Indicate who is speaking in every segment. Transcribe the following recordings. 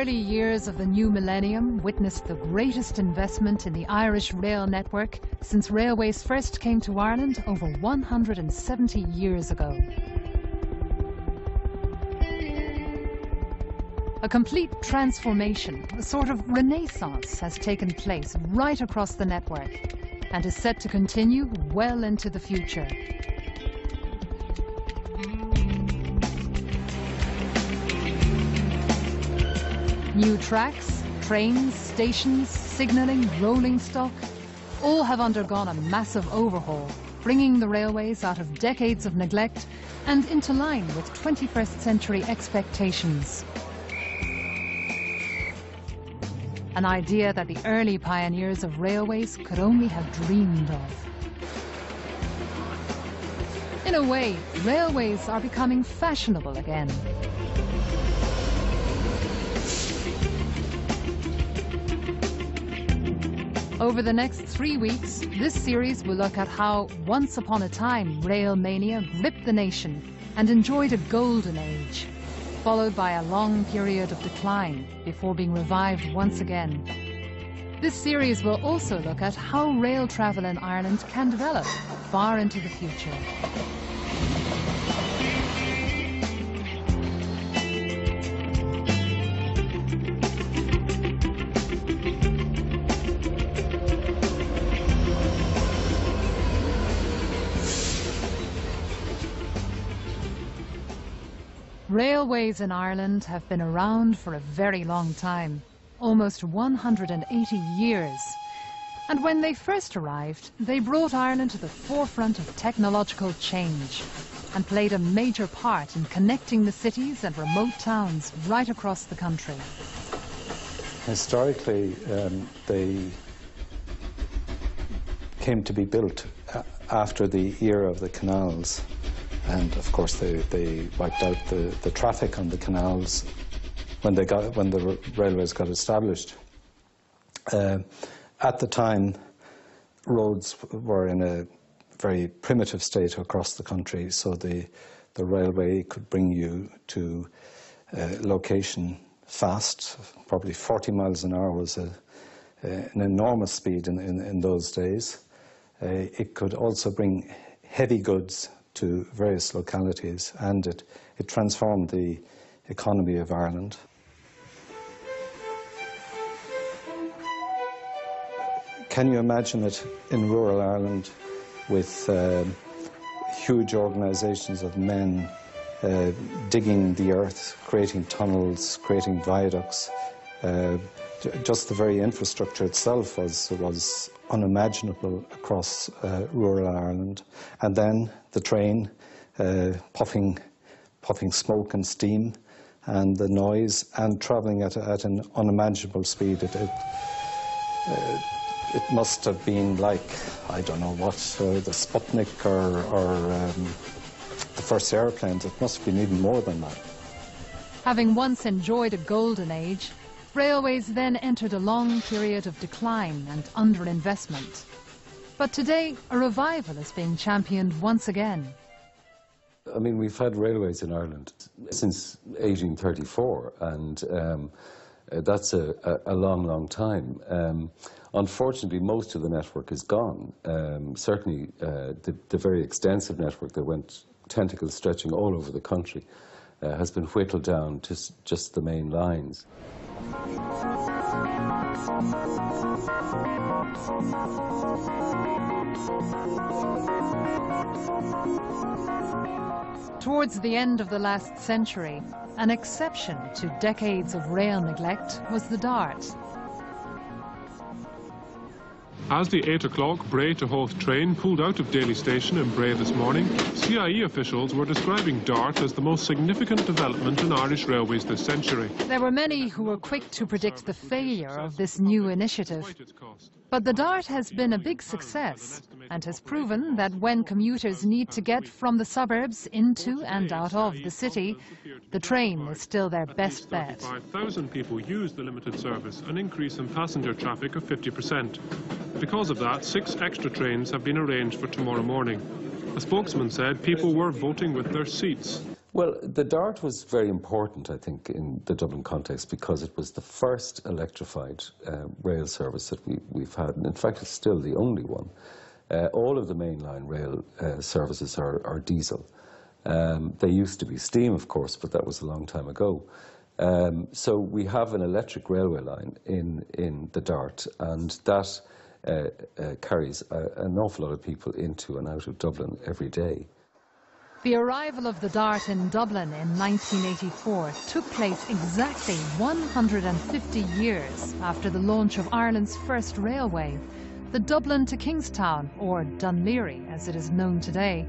Speaker 1: early years of the new millennium witnessed the greatest investment in the Irish rail network since railways first came to Ireland over 170 years ago. A complete transformation, a sort of renaissance, has taken place right across the network and is set to continue well into the future. New tracks, trains, stations, signalling, rolling stock, all have undergone a massive overhaul, bringing the railways out of decades of neglect and into line with 21st century expectations. An idea that the early pioneers of railways could only have dreamed of. In a way, railways are becoming fashionable again. Over the next three weeks, this series will look at how, once upon a time, rail mania gripped the nation and enjoyed a golden age, followed by a long period of decline before being revived once again. This series will also look at how rail travel in Ireland can develop far into the future. Railways in Ireland have been around for a very long time, almost 180 years. And when they first arrived, they brought Ireland to the forefront of technological change and played a major part in connecting the cities and remote towns right across the country.
Speaker 2: Historically, um, they came to be built after the era of the canals and of course they, they wiped out the, the traffic on the canals when they got when the railways got established. Uh, at the time, roads were in a very primitive state across the country, so the the railway could bring you to a location fast. Probably 40 miles an hour was a, an enormous speed in, in, in those days. Uh, it could also bring heavy goods to various localities and it, it transformed the economy of Ireland. Can you imagine it in rural Ireland with uh, huge organisations of men uh, digging the earth, creating tunnels, creating viaducts, uh, just the very infrastructure itself was, was unimaginable across uh, rural Ireland. And then the train uh, puffing, puffing smoke and steam and the noise and travelling at, at an unimaginable speed. It, it, uh, it, must have been like, I don't know what, uh, the Sputnik or, or um, the first airplanes. It must have been even more than that.
Speaker 1: Having once enjoyed a golden age, Railways then entered a long period of decline and underinvestment. But today, a revival is being championed once again.
Speaker 3: I mean, we've had railways in Ireland since 1834, and um, that's a, a, a, long, long time. Um, unfortunately, most of the network is gone. Um, certainly, uh, the, the, very extensive network that went tentacles stretching all over the country uh, has been whittled down to just the main lines.
Speaker 1: Towards the end of the last century, an exception to decades of rail neglect was the Dart.
Speaker 4: As the 8 o'clock Bray to Howth train pulled out of Daly Station in Bray this morning, CIE officials were describing DART as the most significant development in Irish railways this century.
Speaker 1: There were many who were quick to predict the failure of this new initiative. But the DART has been a big success and has proven that when commuters need to get from the suburbs into and out of the city, the train is still their best bet.
Speaker 4: 5,000 people use the limited service, an increase in passenger traffic of 50%. Because of that, six extra trains have been arranged for tomorrow morning. A spokesman said people were voting with their seats.
Speaker 3: Well, the Dart was very important, I think, in the Dublin context because it was the first electrified uh, rail service that we, we've had. And in fact, it's still the only one. Uh, all of the mainline rail uh, services are, are diesel. Um, they used to be steam, of course, but that was a long time ago. Um, so we have an electric railway line in, in the Dart, and that Uh, uh, carries a, an awful lot of people into and out of Dublin every day.
Speaker 1: The arrival of the Dart in Dublin in 1984 took place exactly 150 years after the launch of Ireland's first railway, the Dublin to Kingstown, or Dun Laoghaire as it is known today,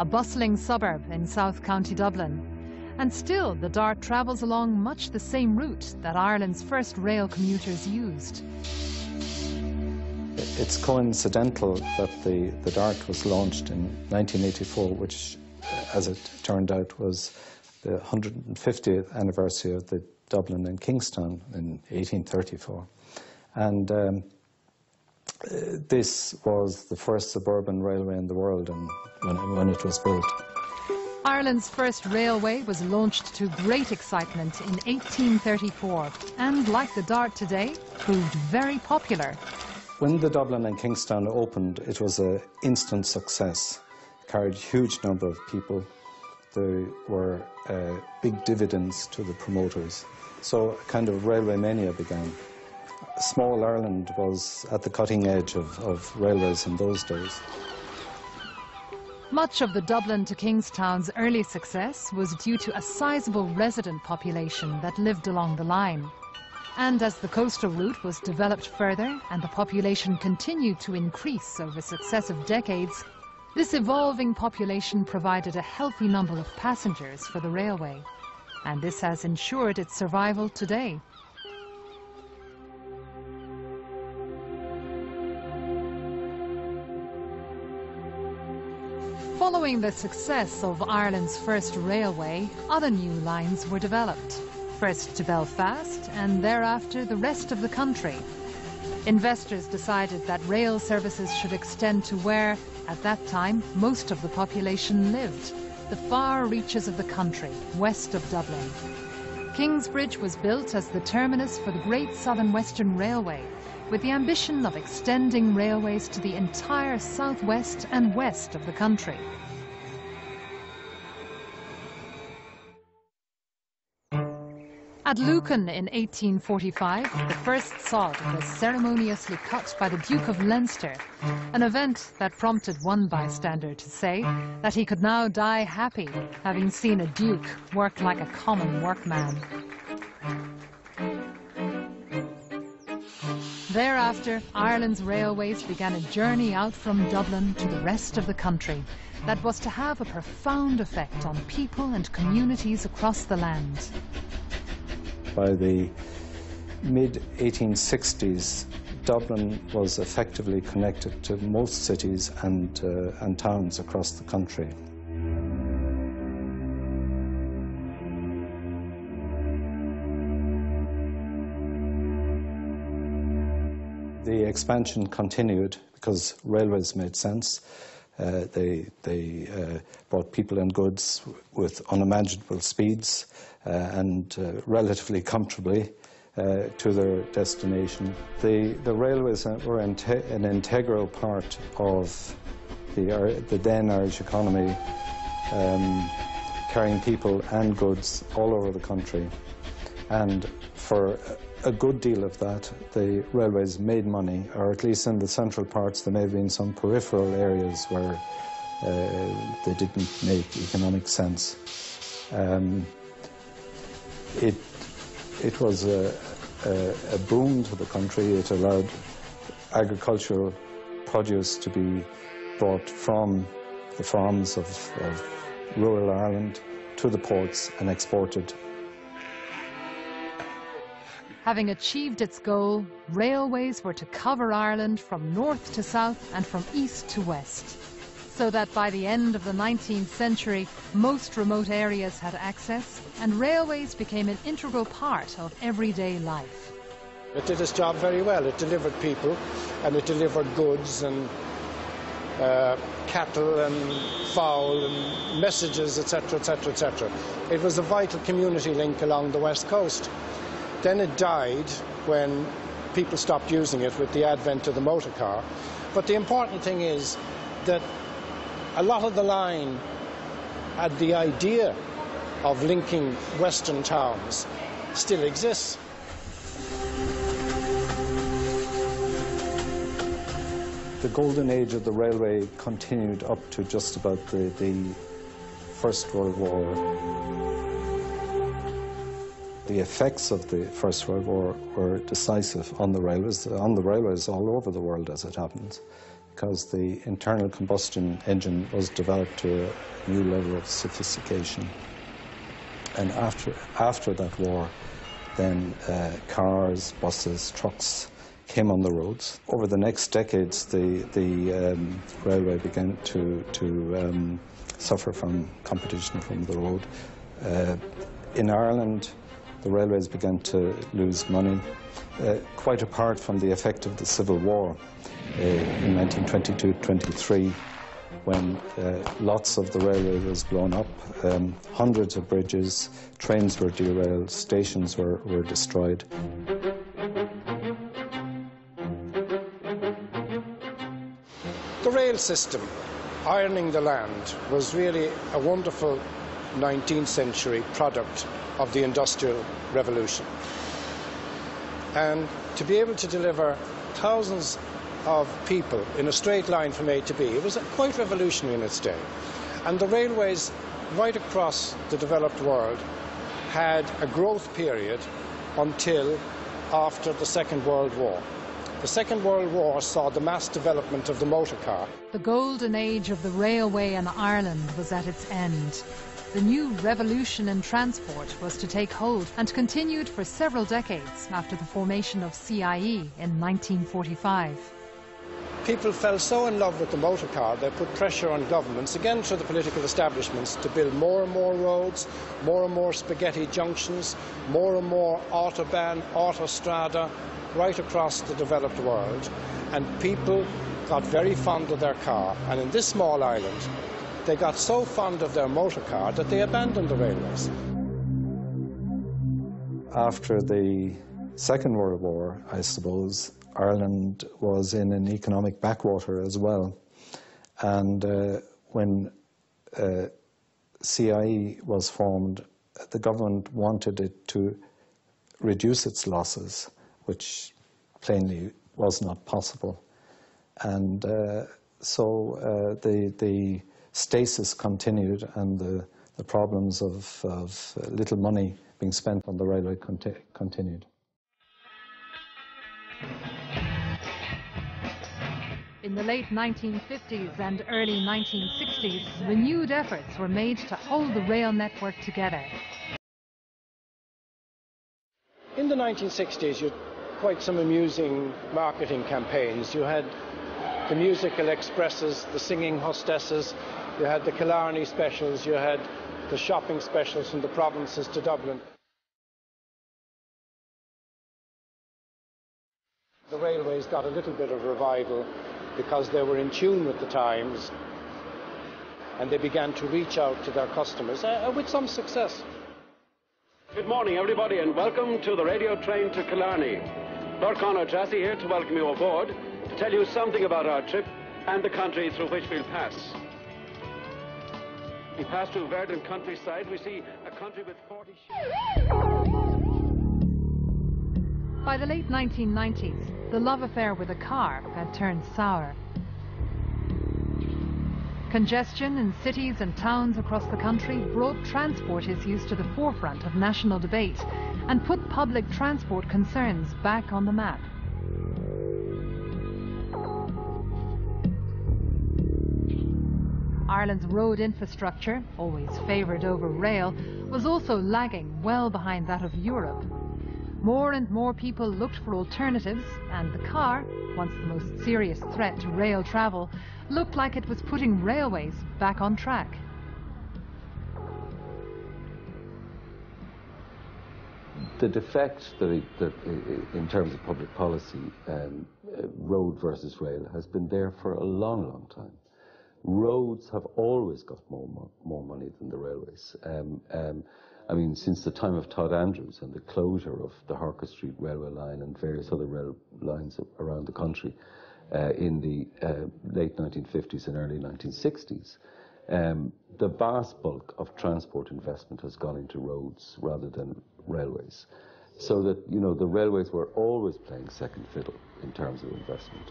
Speaker 1: a bustling suburb in South County Dublin. And still, the Dart travels along much the same route that Ireland's first rail commuters used.
Speaker 2: It's coincidental that the, the Dart was launched in 1984, which as it turned out, was the 150th anniversary of the Dublin and Kingstown in 1834. And um, this was the first suburban railway in the world and when, when it was built.
Speaker 1: Ireland's first railway was launched to great excitement in 1834 and, like the Dart today, proved very popular.
Speaker 2: When the Dublin and Kingstown opened, it was an instant success It carried a huge number of people. There were uh, big dividends to the promoters. So a kind of railway mania began. Small Ireland was at the cutting edge of, of railways in those days.
Speaker 1: Much of the Dublin to Kingstown's early success was due to a sizable resident population that lived along the line. And as the coastal route was developed further and the population continued to increase over successive decades, this evolving population provided a healthy number of passengers for the railway, and this has ensured its survival today. Following the success of Ireland's first railway, other new lines were developed, first to Belfast and thereafter the rest of the country. Investors decided that rail services should extend to where, at that time, most of the population lived, the far reaches of the country, west of Dublin. Kingsbridge was built as the terminus for the Great Southern Western Railway, with the ambition of extending railways to the entire southwest and west of the country. At mm. Lucan in 1845, the first sod was ceremoniously cut by the Duke of Leinster, an event that prompted one bystander to say that he could now die happy, having seen a duke work like a common workman. Thereafter, Ireland's railways began a journey out from Dublin to the rest of the country that was to have a profound effect on people and communities across the land
Speaker 2: by the mid 1860s, Dublin was effectively connected to most cities and, uh, and towns across the country. The expansion continued because railways made sense. Uh, they they uh, brought people and goods with unimaginable speeds uh, and uh, relatively comfortably uh, to their destination. The, the railways were an integral part of the, the then Irish economy, um, carrying people and goods all over the country. And for a good deal of that, the railways made money, or at least in the central parts, there may have been some peripheral areas where uh, they didn't make economic sense. Um, it, it was a, a, a boon to the country. It allowed agricultural produce to be brought from the farms of, of rural Ireland to the ports and exported.
Speaker 1: Having achieved its goal, railways were to cover Ireland from north to south and from east to west so that by the end of the 19th century, most remote areas had access and railways became an integral part of everyday life.
Speaker 5: It did its job very well. It delivered people and it delivered goods and uh, cattle and fowl and messages, etc., etc., etc. It was a vital community link along the west coast. Then it died when people stopped using it with the advent of the motor car. But the important thing is that a lot of the line had the idea of linking western towns still exists.
Speaker 2: The golden age of the railway continued up to just about the, the First World War. The effects of the First World War were decisive on the railways, on the railways all over the world as it happens, because the internal combustion engine was developed to a new level of sophistication. And after, after that war, then uh, cars, buses, trucks, came on the roads. Over the next decades, the, the um, railway began to, to um, suffer from competition from the road. Uh, in Ireland, the railways began to lose money, uh, quite apart from the effect of the Civil War uh, in 1922-23 when uh, lots of the railway was blown up, um, hundreds of bridges, trains were derailed, stations were, were destroyed.
Speaker 5: The rail system, ironing the land, was really a wonderful 19th century product of the Industrial Revolution. And to be able to deliver thousands of people in a straight line from A to B, it was quite revolutionary in its day. And the railways right across the developed world had a growth period until after the Second World War. The Second World War saw the mass development of the motor car.
Speaker 1: The golden age of the railway in Ireland was at its end. The new revolution in transport was to take hold and continued for several decades after the formation of CIE in 1945.
Speaker 5: People fell so in love with the motor car, they put pressure on governments, again through the political establishments, to build more and more roads, more and more spaghetti junctions, more and more autobahn, autostrada, right across the developed world. And people got very fond of their car. And in this small island, they got so fond of their motor car that they abandoned the railways.
Speaker 2: After the Second World War, I suppose, Ireland was in an economic backwater as well. And uh, when uh, CIE was formed, the government wanted it to reduce its losses, which plainly was not possible. And uh, so uh, the, the stasis continued and the, the problems of, of little money being spent on the railway conti continued.
Speaker 1: In the late 1950s and early 1960s, renewed efforts were made to hold the rail network together.
Speaker 5: In the 1960s, you had quite some amusing marketing campaigns. You had the musical expresses, the singing hostesses, you had the Killarney specials, you had the shopping specials from the provinces to Dublin. The railways got a little bit of revival because they were in tune with the times and they began to reach out to their customers uh, with some success.
Speaker 6: Good morning, everybody, and welcome to the radio train to Killarney. Lord Conor Jassy here to welcome you aboard to tell you something about our trip and the country through which we'll pass. We pass through verdant countryside. We see a country with 40
Speaker 1: By the late 1990s, the love affair with a car had turned sour. Congestion in cities and towns across the country brought transport issues to the forefront of national debate and put public transport concerns back on the map. Ireland's road infrastructure, always favoured over rail, was also lagging well behind that of Europe. More and more people looked for alternatives, and the car, once the most serious threat to rail travel, looked like it was putting railways back on track.
Speaker 3: The defect that, that in terms of public policy, um, road versus rail, has been there for a long, long time. Roads have always got more, mo more money than the railways. Um, um, I mean, since the time of Todd Andrews and the closure of the Harcourt Street railway line and various other rail lines around the country uh, in the uh, late 1950s and early 1960s, um, the vast bulk of transport investment has gone into roads rather than railways. So that, you know, the railways were always playing second fiddle in terms of investment.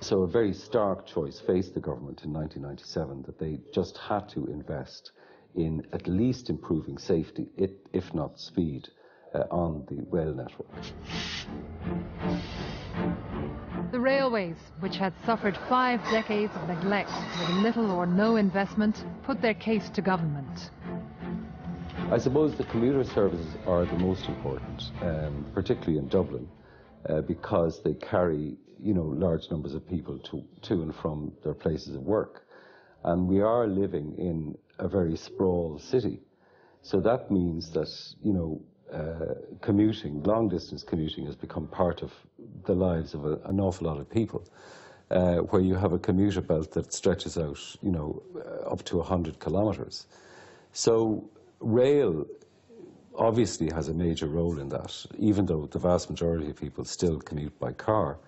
Speaker 3: So a very stark choice faced the government in 1997 that they just had to invest in at least improving safety, if not speed, uh, on the rail network.
Speaker 1: The railways, which had suffered five decades of neglect with little or no investment, put their case to government.
Speaker 3: I suppose the commuter services are the most important, um, particularly in Dublin, uh, because they carry, you know, large numbers of people to, to and from their places of work. And we are living in a very sprawl city. So that means that, you know, uh, commuting, long distance commuting, has become part of the lives of a, an awful lot of people. Uh, where you have a commuter belt that stretches out, you know, uh, up to 100 kilometres. So rail obviously has a major role in that, even though the vast majority of people still commute by car.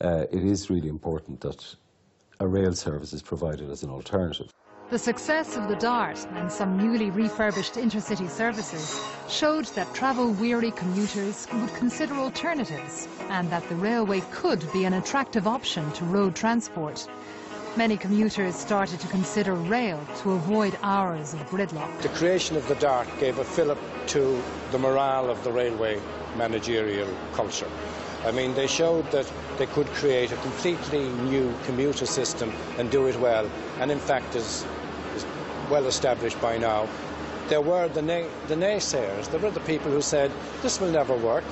Speaker 3: Uh, it is really important that a rail service is provided as an alternative.
Speaker 1: The success of the DART and some newly refurbished intercity services showed that travel-weary commuters would consider alternatives and that the railway could be an attractive option to road transport. Many commuters started to consider rail to avoid hours of gridlock.
Speaker 5: The creation of the DART gave a fillip to the morale of the railway managerial culture. I mean, they showed that they could create a completely new commuter system and do it well, and in fact is, is well established by now. There were the, na the naysayers, there were the people who said, this will never work,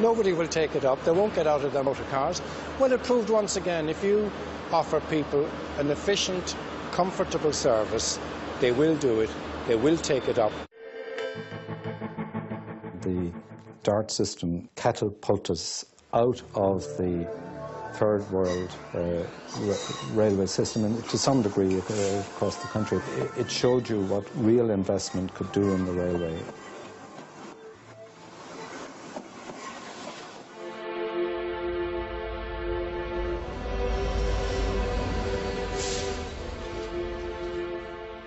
Speaker 5: nobody will take it up, they won't get out of their motor cars. Well, it proved once again, if you offer people an efficient, comfortable service, they will do it, they will take it up.
Speaker 2: The DART system catapulted us out of the third world uh, railway system and to some degree uh, across the country. It showed you what real investment could do in the railway.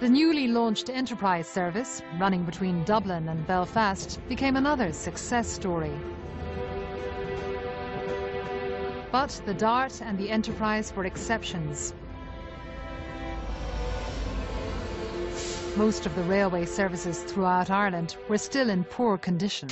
Speaker 1: The newly launched Enterprise service, running between Dublin and Belfast, became another success story. But the Dart and the Enterprise were exceptions. Most of the railway services throughout Ireland were still in poor condition.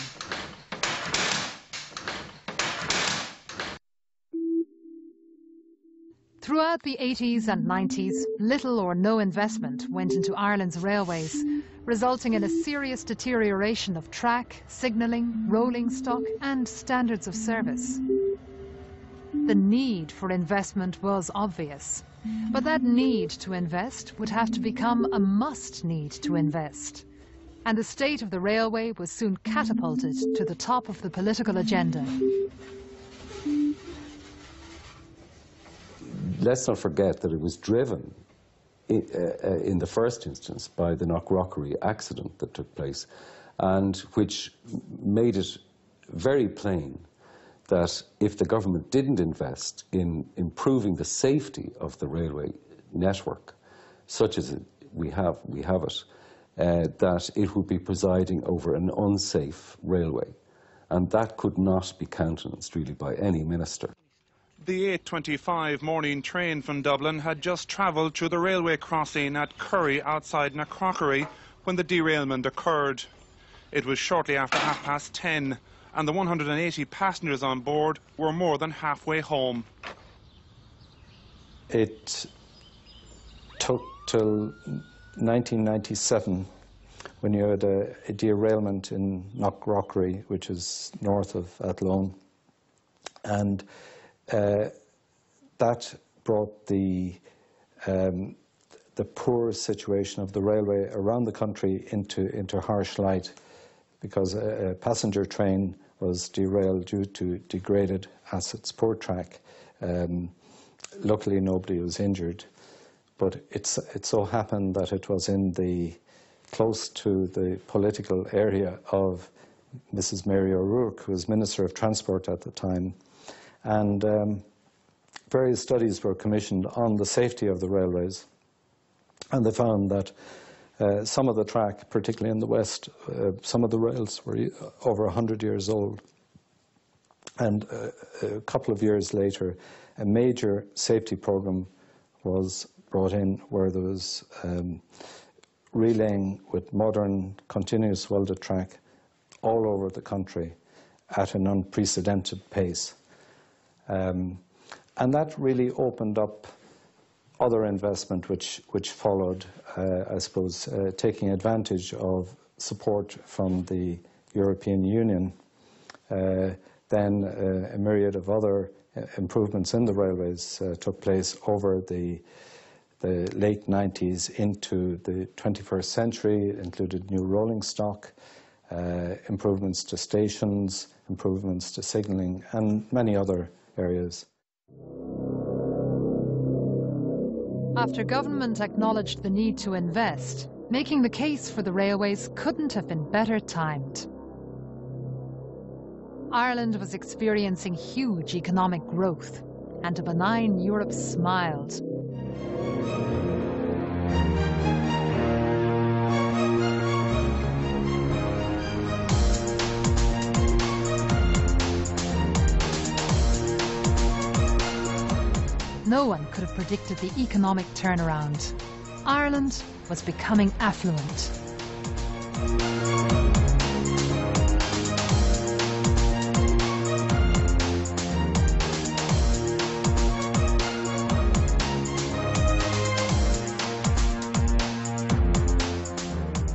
Speaker 1: Throughout the 80s and 90s, little or no investment went into Ireland's railways, resulting in a serious deterioration of track, signalling, rolling stock and standards of service. The need for investment was obvious, but that need to invest would have to become a must need to invest. And the state of the railway was soon catapulted to the top of the political agenda.
Speaker 3: Let's not forget that it was driven in, uh, uh, in the first instance by the Knockcroghery accident that took place and which made it very plain that if the government didn't invest in improving the safety of the railway network, such as we have, we have it, uh, that it would be presiding over an unsafe railway. And that could not be countenanced really by any minister.
Speaker 7: The 8.25 morning train from Dublin had just travelled through the railway crossing at Curry outside Knockcroghery when the derailment occurred. It was shortly after half past 10 and the 180 passengers on board were more than halfway home.
Speaker 2: It took till 1997 when you had a, a derailment in Knockcroghery, which is north of Athlone, and uh, that brought the um, the poor situation of the railway around the country into into harsh light, because a, a passenger train was derailed due to degraded assets, poor track, um, luckily, nobody was injured, but it's, it so happened that it was in the close to the political area of Mrs. Mary O'Rourke, who was Minister of Transport at the time, and um, various studies were commissioned on the safety of the railways, and they found that uh, some of the track, particularly in the west, uh, some of the rails were over 100 years old. And uh, a couple of years later, a major safety program was brought in where there was um, relaying with modern continuous welded track all over the country at an unprecedented pace. Um, and that really opened up other investment which, which followed, uh, I suppose, uh, taking advantage of support from the European Union. Uh, then uh, a myriad of other uh, improvements in the railways uh, took place over the, the late 90s into the 21st century. It included new rolling stock, improvements to stations, improvements to signalling, and many other areas.
Speaker 1: After government acknowledged the need to invest, making the case for the railways couldn't have been better timed. Ireland was experiencing huge economic growth, and a benign Europe smiled. No one could have predicted the economic turnaround. Ireland was becoming affluent.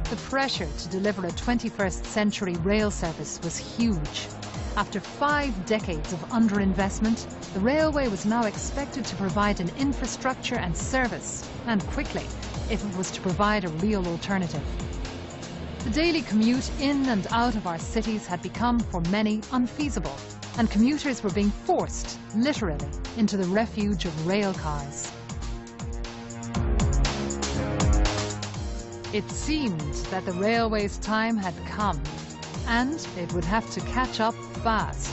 Speaker 1: The pressure to deliver a 21st century rail service was huge. After five decades of underinvestment, the railway was now expected to provide an infrastructure and service, and quickly, if it was to provide a real alternative. The daily commute in and out of our cities had become, for many, unfeasible, and commuters were being forced, literally, into the refuge of rail cars. It seemed that the railway's time had come and it would have to catch up fast.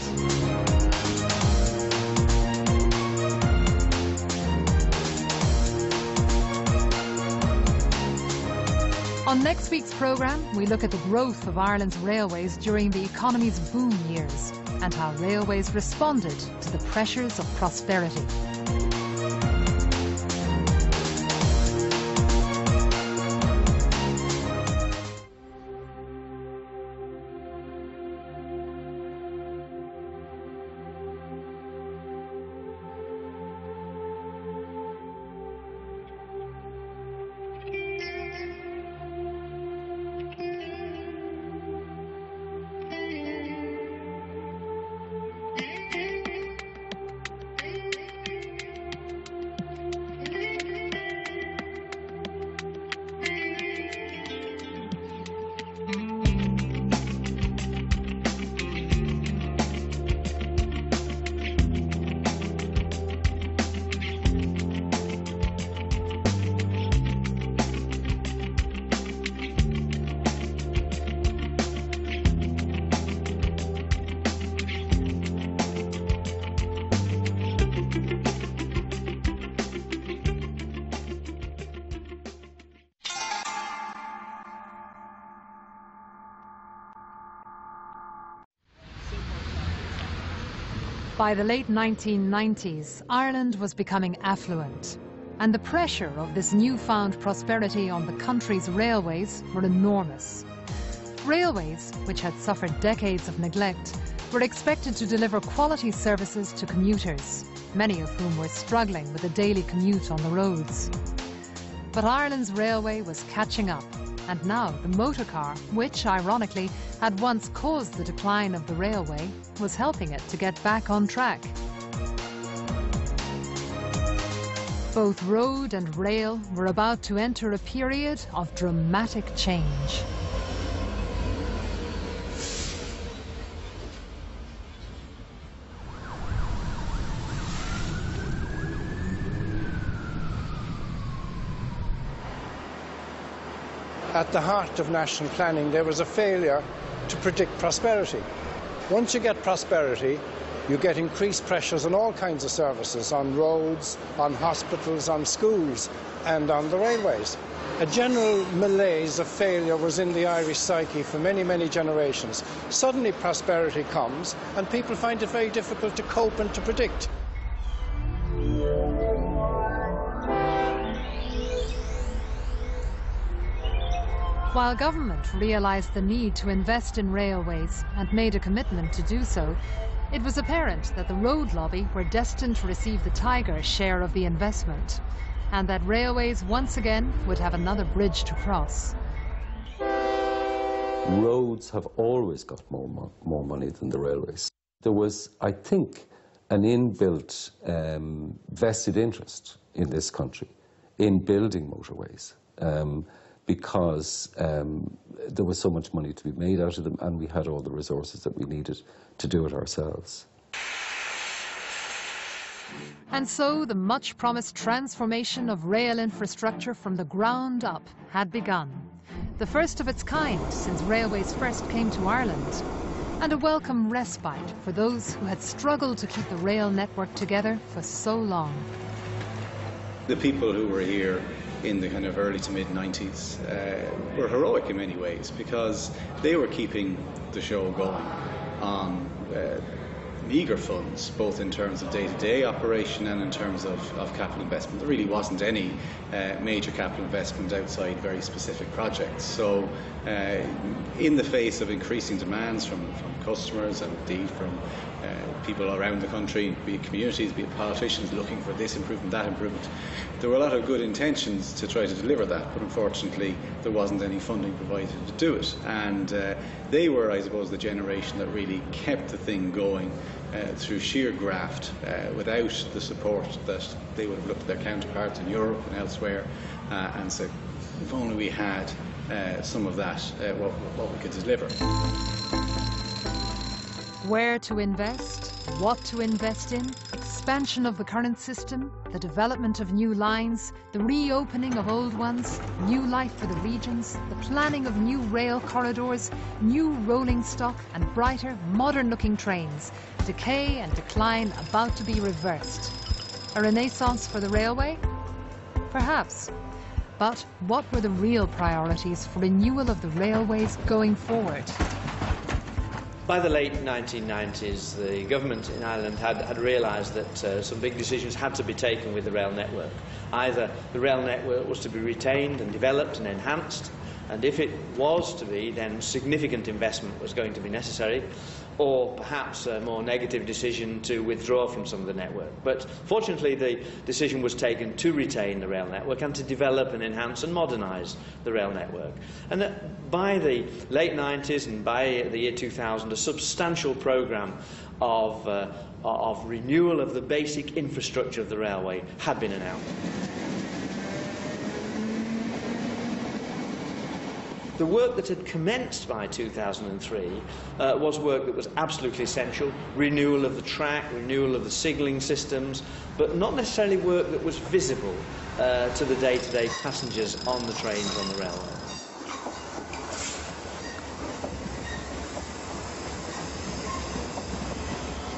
Speaker 1: On next week's programme, we look at the growth of Ireland's railways during the economy's boom years and how railways responded to the pressures of prosperity. By the late 1990s, Ireland was becoming affluent, and the pressure of this newfound prosperity on the country's railways were enormous. Railways, which had suffered decades of neglect, were expected to deliver quality services to commuters, many of whom were struggling with a daily commute on the roads. But Ireland's railway was catching up and now the motor car, which ironically had once caused the decline of the railway, was helping it to get back on track. Both road and rail were about to enter a period of dramatic change.
Speaker 5: At the heart of national planning, there was a failure to predict prosperity. Once you get prosperity, you get increased pressures on all kinds of services, on roads, on hospitals, on schools, and on the railways. A general malaise of failure was in the Irish psyche for many, many generations. Suddenly prosperity comes, and people find it very difficult to cope and to predict.
Speaker 1: While government realised the need to invest in railways and made a commitment to do so, it was apparent that the road lobby were destined to receive the tiger share of the investment, and that railways once again would have another bridge to cross.
Speaker 3: Roads have always got more, mo more money than the railways. There was, I think, an inbuilt um, vested interest in this country in building motorways. Um, because um, there was so much money to be made out of them and we had all the resources that we needed to do it ourselves.
Speaker 1: And so the much promised transformation of rail infrastructure from the ground up had begun. The first of its kind since railways first came to Ireland. And a welcome respite for those who had struggled to keep the rail network together for so long.
Speaker 8: The people who were here in the kind of early to mid 90s uh, were heroic in many ways because they were keeping the show going on uh, meagre funds, both in terms of day to day operation and in terms of, of capital investment. There really wasn't any uh, major capital investment outside very specific projects. So, uh, in the face of increasing demands from, from customers and indeed from uh, people around the country, be it communities, be it politicians looking for this improvement, that improvement. There were a lot of good intentions to try to deliver that, but unfortunately there wasn't any funding provided to do it. And uh, they were, I suppose, the generation that really kept the thing going uh, through sheer graft uh, without the support that they would have looked at their counterparts in Europe and elsewhere uh, and said, if only we had uh, some of that, what, what we could deliver.
Speaker 1: Where to invest, what to invest in, expansion of the current system, the development of new lines, the reopening of old ones, new life for the regions, the planning of new rail corridors, new rolling stock and brighter, modern-looking trains, decay and decline about to be reversed. A renaissance for the railway? Perhaps. But what were the real priorities for renewal of the railways going forward?
Speaker 9: By the late 1990s, the government in Ireland had, had realised that uh, some big decisions had to be taken with the rail network. Either the rail network was to be retained and developed and enhanced, and if it was to be, then significant investment was going to be necessary, or perhaps a more negative decision to withdraw from some of the network. But fortunately, the decision was taken to retain the rail network and to develop and enhance and modernise the rail network. And by the late 90s and by the year 2000, a substantial programme of, uh, of renewal of the basic infrastructure of the railway had been announced. The work that had commenced by 2003 uh, was work that was absolutely essential renewal of the track, renewal of the signalling systems, but not necessarily work that was visible uh, to the day to day passengers on the trains on the railway.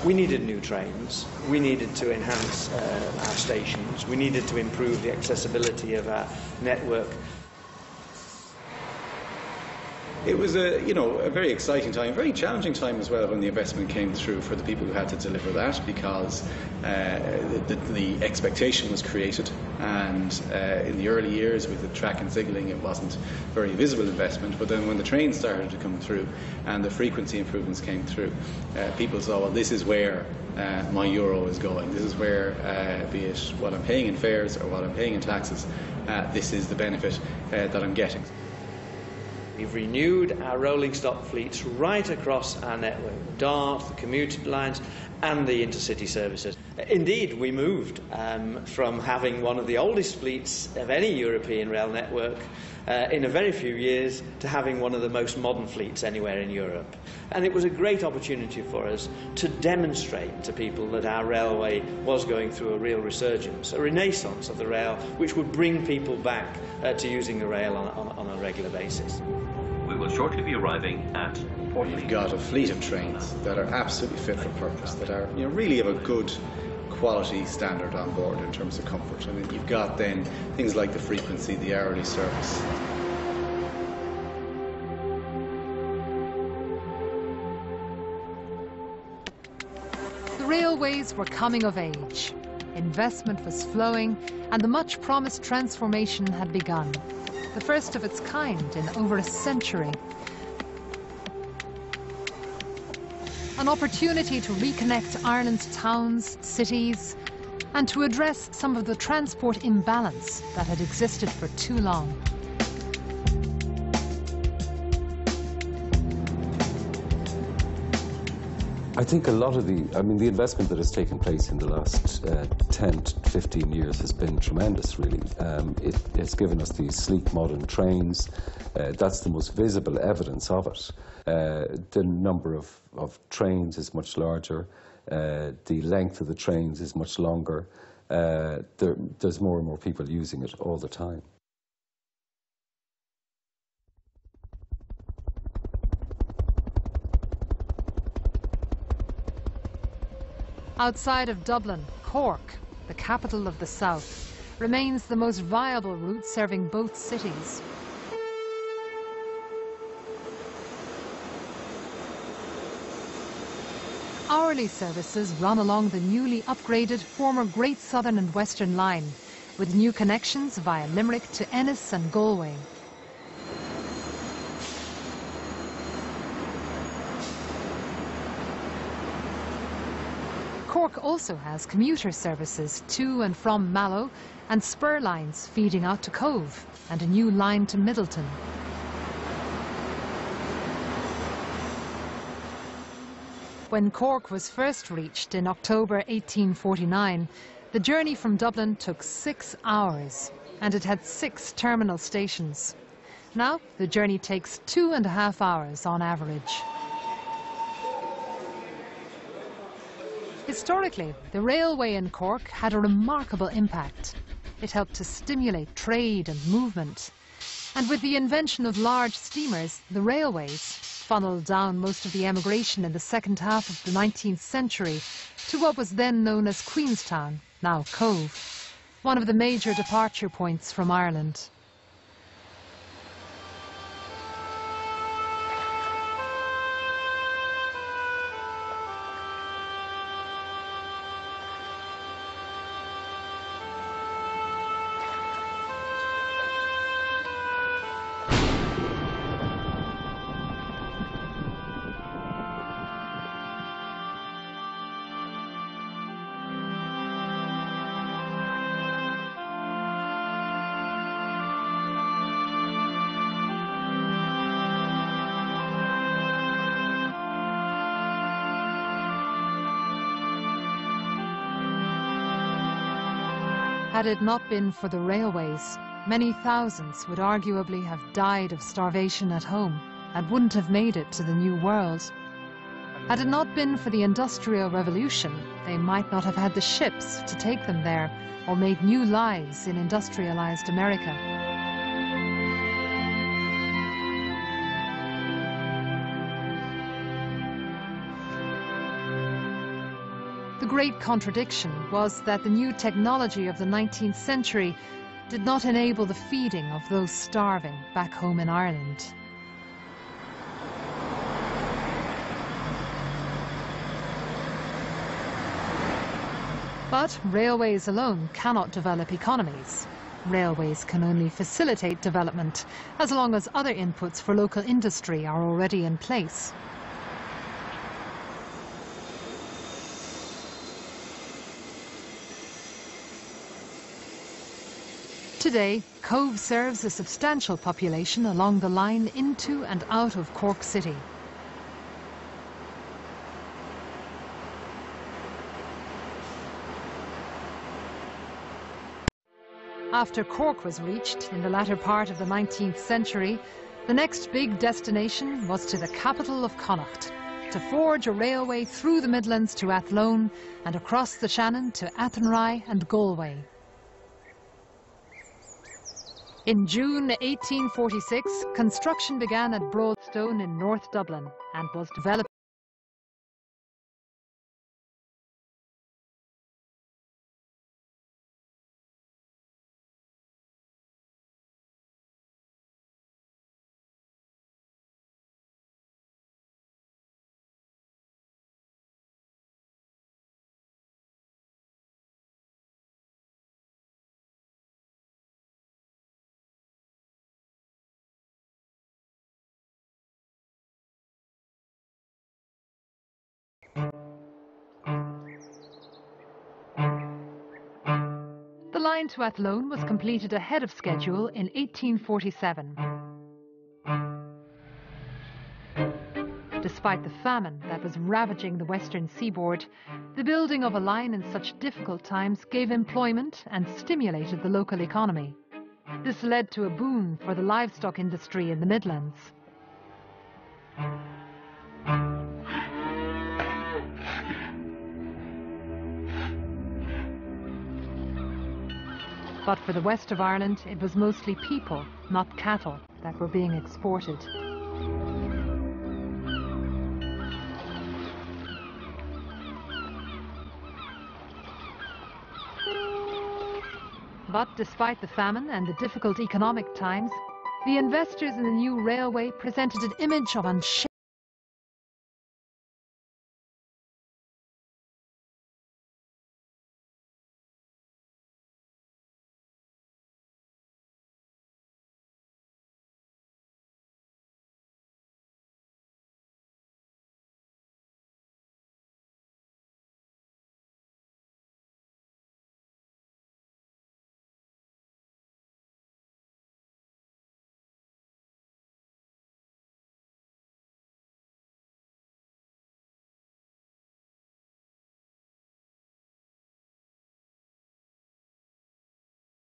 Speaker 9: We needed new trains. We needed to enhance uh, our stations. We needed to improve the accessibility of our network
Speaker 8: it was a you know a very exciting time, very challenging time as well when the investment came through for the people who had to deliver that because uh, the, the, expectation was created, and uh, in the early years with the track and signalling, it wasn't very visible investment. But then when the trains started to come through and the frequency improvements came through, uh, people saw well this is where uh, my euro is going. This is where, uh, be it what I'm paying in fares or what I'm paying in taxes, uh, this is the benefit uh, that I'm getting.
Speaker 9: We've renewed our rolling stock fleets right across our network, DART, the commuter lines, and the intercity services. Indeed, we moved um, from having one of the oldest fleets of any European rail network uh, in a very few years to having one of the most modern fleets anywhere in Europe. And it was a great opportunity for us to demonstrate to people that our railway was going through a real resurgence, a renaissance of the rail, which would bring people back uh, to using the rail on, on, on a regular basis.
Speaker 10: We will shortly be arriving at
Speaker 8: You've got a fleet of trains that are absolutely fit for purpose, that are you know really of a good quality standard on board in terms of comfort. I mean, you've got then things like the frequency, the hourly service.
Speaker 1: The railways were coming of age. Investment was flowing, and the much promised transformation had begun. The first of its kind in over a century. an opportunity to reconnect Ireland's towns, cities, and to address some of the transport imbalance that had existed for too long.
Speaker 3: I think a lot of the, I mean, the investment that has taken place in the last uh, 10 to 15 years has been tremendous, really. Um, it has given us these sleek modern trains. Uh, that's the most visible evidence of it. Uh, the number of, of trains is much larger. Uh, the length of the trains is much longer. Uh, there, there's more and more people using it all the time.
Speaker 1: Outside of Dublin, Cork, the capital of the south, remains the most viable route serving both cities. Hourly services run along the newly upgraded former Great Southern and Western Line, with new connections via Limerick to Ennis and Galway. Also has commuter services to and from Mallow and spur lines feeding out to Cobh and a new line to Midleton. When Cork was first reached in October 1849, the journey from Dublin took six hours and it had six terminal stations. Now the journey takes two and a half hours on average. Historically, the railway in Cork had a remarkable impact. It helped to stimulate trade and movement. And with the invention of large steamers, the railways funneled down most of the emigration in the second half of the 19th century to what was then known as Queenstown, now Cobh, one of the major departure points from Ireland. Had it not been for the railways, many thousands would arguably have died of starvation at home and wouldn't have made it to the New World. Had it not been for the Industrial Revolution, they might not have had the ships to take them there or made new lives in industrialized America. Great contradiction was that the new technology of the 19th century did not enable the feeding of those starving back home in Ireland. But railways alone cannot develop economies. Railways can only facilitate development as long as other inputs for local industry are already in place. Today, Cobh serves a substantial population along the line into and out of Cork City. After Cork was reached in the latter part of the 19th century, the next big destination was to the capital of Connacht, to forge a railway through the Midlands to Athlone and across the Shannon to Athenry and Galway. In June 1846, construction began at Broadstone in North Dublin and was developed The line to Athlone was completed ahead of schedule in 1847. Despite the famine that was ravaging the western seaboard, the building of a line in such difficult times gave employment and stimulated the local economy. This led to a boom for the livestock industry in the Midlands. But for the west of Ireland, it was mostly people, not cattle, that were being exported. But despite the famine and the difficult economic times, the investors in the new railway presented an image of unshakable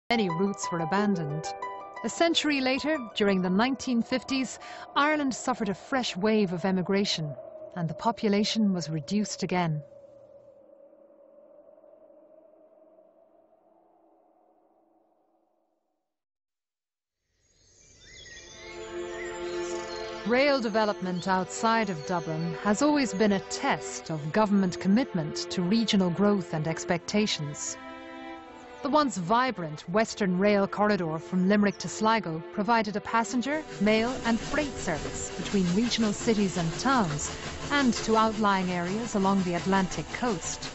Speaker 1: Many routes were abandoned. A century later, during the 1950s, Ireland suffered a fresh wave of emigration, and the population was reduced again. Rail development outside of Dublin has always been a test of government commitment to regional growth and expectations. The once vibrant Western Rail corridor from Limerick to Sligo provided a passenger, mail and freight service between regional cities and towns and to outlying areas along the Atlantic coast.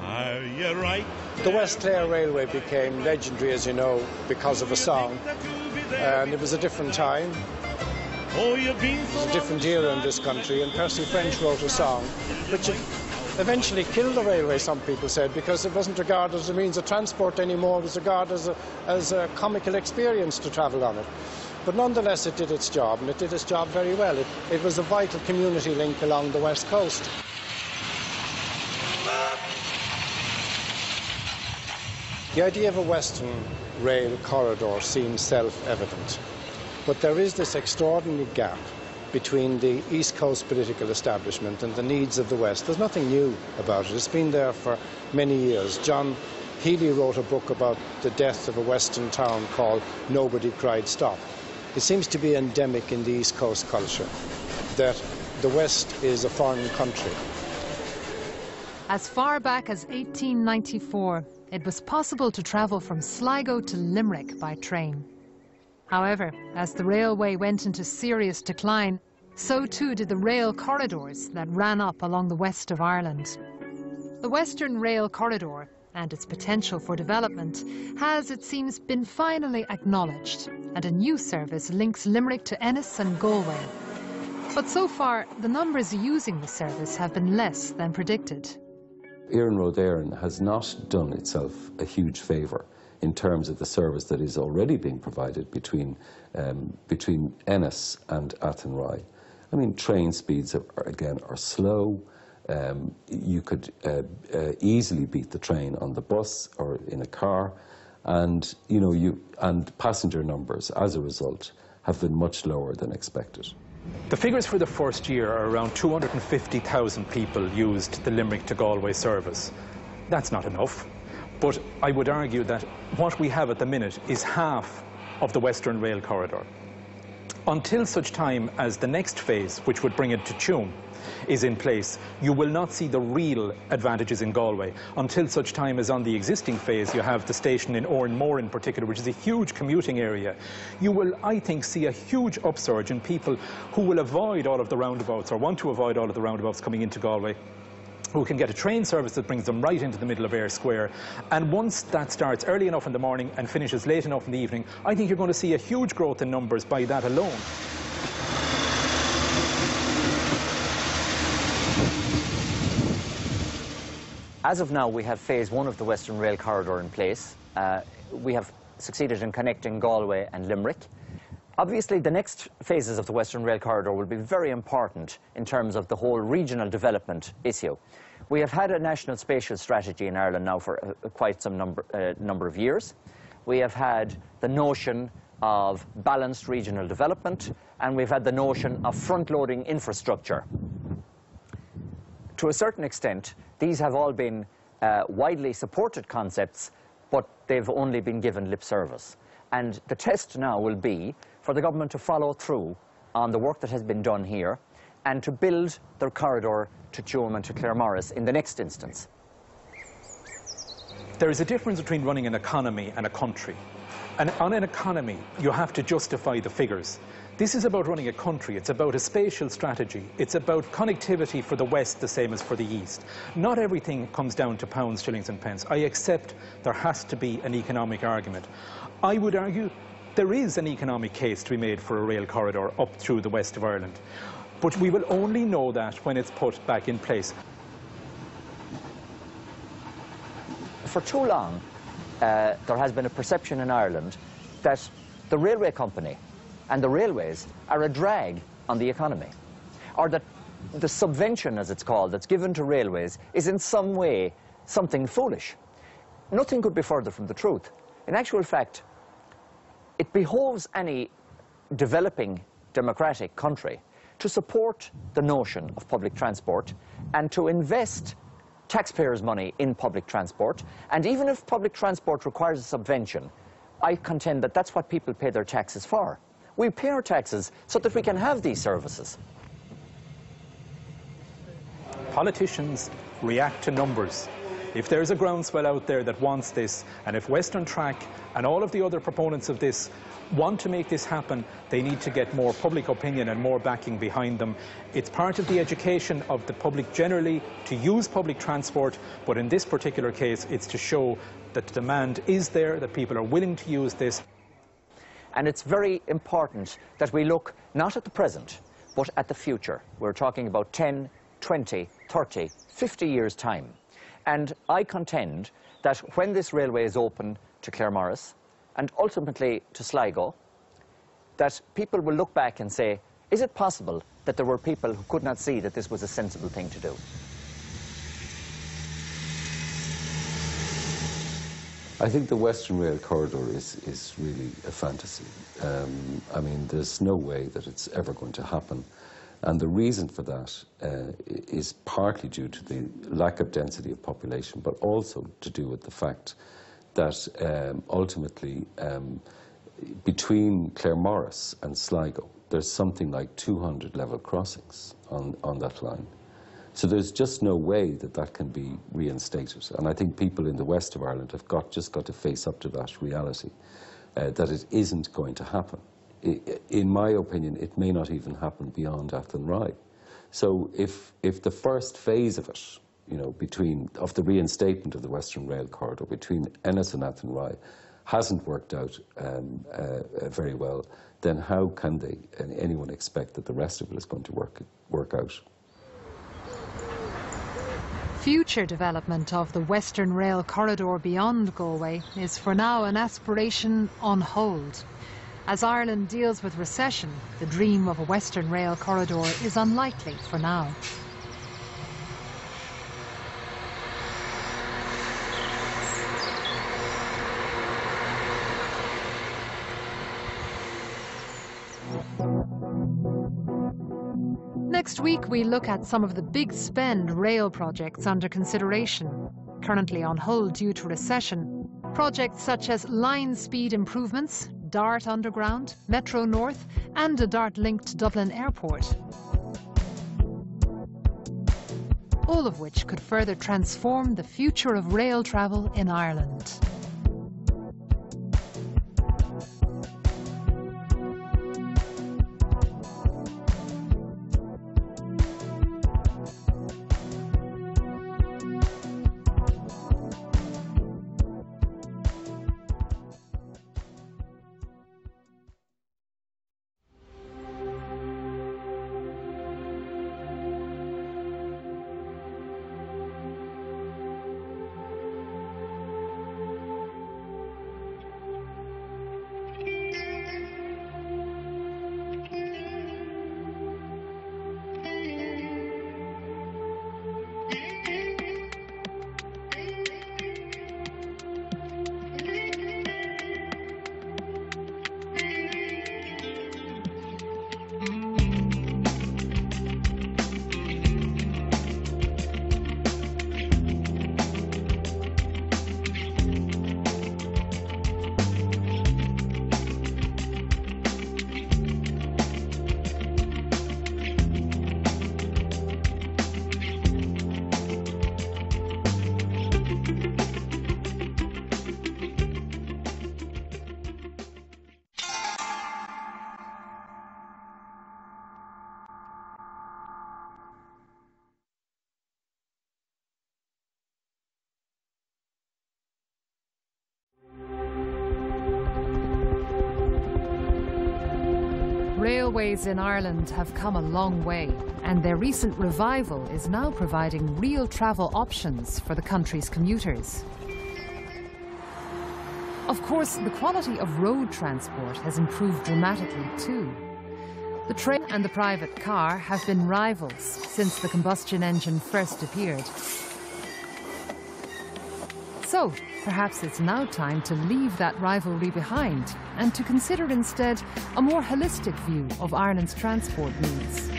Speaker 1: Are you Right?
Speaker 5: The West Clare Railway became legendary, as you know, because of a song. And it was a different time. It was a different era in this country, and Percy French wrote a song which eventually killed the railway, some people said, because it wasn't regarded as a means of transport anymore, it was regarded as a, as a comical experience to travel on it. But nonetheless, it did its job, and it did its job very well. It, it was a vital community link along the west coast. The idea of a western rail corridor seems self-evident, but there is this extraordinary gap between the East Coast political establishment and the needs of the West. There's nothing new about it. It's been there for many years. John Healy wrote a book about the death of a Western town called Nobody Cried Stop. It seems to be endemic in the East Coast culture that the West is a foreign country.
Speaker 1: As far back as 1894, it was possible to travel from Sligo to Limerick by train. However, as the railway went into serious decline, so too did the rail corridors that ran up along the west of Ireland. The Western Rail Corridor and its potential for development has, it seems, been finally acknowledged, and a new service links Limerick to Ennis and Galway. But so far, the numbers using the service have been less than predicted.
Speaker 3: Iarnród Éireann has not done itself a huge favour in terms of the service that is already being provided between, um, between Ennis and Athenry. I mean, train speeds, are, again, are slow. um, you could uh, uh, easily beat the train on the bus or in a car, and you know you and passenger numbers as a result have been much lower than expected.
Speaker 11: The figures for the first year are around 250,000 people used the Limerick to Galway service. That's not enough, but I would argue that what we have at the minute is half of the Western Rail Corridor. Until such time as the next phase, which would bring it to Tuam, is in place, you will not see the real advantages in Galway until such time as on the existing phase you have the station in Oranmore in particular, which is a huge commuting area. You will, I think, see a huge upsurge in people who will avoid all of the roundabouts or want to avoid all of the roundabouts coming into Galway who can get a train service that brings them right into the middle of Eyre Square. And once that starts early enough in the morning and finishes late enough in the evening, I think you're going to see a huge growth in numbers by that alone.
Speaker 12: As of now, we have phase one of the Western Rail Corridor in place. Uh, we have succeeded in connecting Galway and Limerick. Obviously, the next phases of the Western Rail Corridor will be very important in terms of the whole regional development issue. We have had a national spatial strategy in Ireland now for uh, quite some number, uh, number of years. We have had the notion of balanced regional development, and we've had the notion of front-loading infrastructure. To a certain extent, these have all been uh, widely supported concepts, but they've only been given lip service. And the test now will be for the government to follow through on the work that has been done here and to build the corridor to Tuam and to Claremorris in the next instance.
Speaker 11: There is a difference between running an economy and a country. And on an economy, you have to justify the figures. This is about running a country. It's about a spatial strategy. It's about connectivity for the West the same as for the East. Not everything comes down to pounds, shillings and pence. I accept there has to be an economic argument. I would argue there is an economic case to be made for a rail corridor up through the west of Ireland. But we will only know that when it's put back in place.
Speaker 12: For too long, uh, there has been a perception in Ireland that the railway company and the railways are a drag on the economy, or that the subvention, as it's called, that's given to railways is in some way something foolish. Nothing could be further from the truth. In actual fact, it behoves any developing democratic country to support the notion of public transport and to invest taxpayers' money in public transport. And even if public transport requires a subvention, I contend that that's what people pay their taxes for. We pay our taxes so that we can have these services.
Speaker 11: Politicians react to numbers. If there's a groundswell out there that wants this, and if Western Track and all of the other proponents of this want to make this happen, they need to get more public opinion and more backing behind them. It's part of the education of the public generally to use public transport, but in this particular case, it's to show that the demand is there, that people are willing to use this.
Speaker 12: And it's very important that we look not at the present, but at the future. We're talking about 10, 20, 30, 50 years' time. And I contend that when this railway is open to Claremorris and ultimately to Sligo, that people will look back and say, is it possible that there were people who could not see that this was a sensible thing to do?
Speaker 3: I think the Western Rail Corridor is, is really a fantasy. Um, I mean, there's no way that it's ever going to happen. And the reason for that uh, is partly due to the lack of density of population, but also to do with the fact that um, ultimately um, between Claremorris and Sligo, there's something like 200 level crossings on, on that line. So there's just no way that that can be reinstated. And I think people in the west of Ireland have got, just got to face up to that reality, uh, that it isn't going to happen. In my opinion, it may not even happen beyond Athenry. So if, if the first phase of it, you know, between, of the reinstatement of the Western Rail Corridor between Ennis and Athenry hasn't worked out um, uh, uh, very well, then how can they, and anyone expect that the rest of it is going to work, work out?
Speaker 1: Future development of the Western Rail corridor beyond Galway is for now an aspiration on hold. As Ireland deals with recession, the dream of a Western Rail corridor is unlikely for now. Next week, we look at some of the big spend rail projects under consideration. Currently on hold due to recession, projects such as line speed improvements, Dart Underground, Metro North, and a DART-linked Dublin Airport. All of which could further transform the future of rail travel in Ireland. Railways in Ireland have come a long way, and their recent revival is now providing real travel options for the country's commuters. Of course, the quality of road transport has improved dramatically too. The train and the private car have been rivals since the combustion engine first appeared. So, perhaps it's now time to leave that rivalry behind and to consider instead a more holistic view of Ireland's transport needs.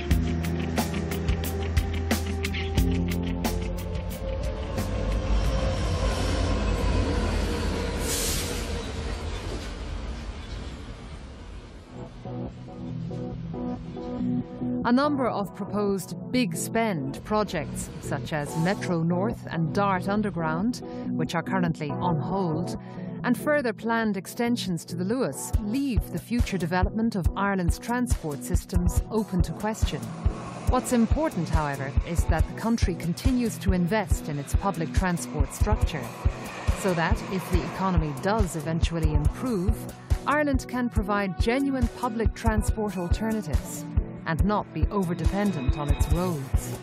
Speaker 1: A number of proposed big spend projects, such as Metro North and Dart Underground, which are currently on hold, and further planned extensions to the Luas, leave the future development of Ireland's transport systems open to question. What's important, however, is that the country continues to invest in its public transport structure, so that if the economy does eventually improve, Ireland can provide genuine public transport alternatives and not be over-dependent on its roads.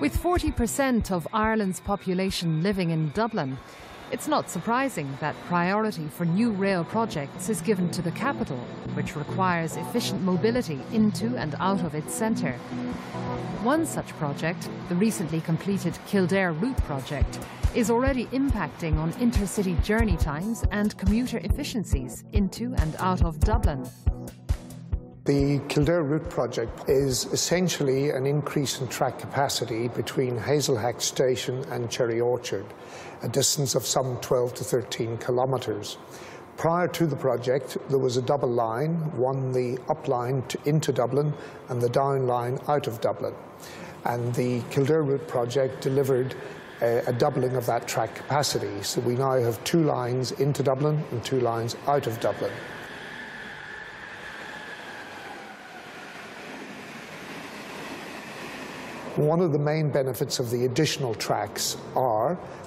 Speaker 1: With 40% of Ireland's population living in Dublin, it's not surprising that priority for new rail projects is given to the capital, which requires efficient mobility into and out of its centre. One such project, the recently completed Kildare Route project, is already impacting on intercity journey times and commuter efficiencies into and out of Dublin.
Speaker 13: The Kildare Route project is essentially an increase in track capacity between Hazelhatch Station and Cherry Orchard, a distance of some 12 to 13 kilometres. Prior to the project, there was a double line, one the up line to, into Dublin and the down line out of Dublin. And the Kildare Route project delivered a, a doubling of that track capacity. So we now have two lines into Dublin and two lines out of Dublin. One of the main benefits of the additional tracks are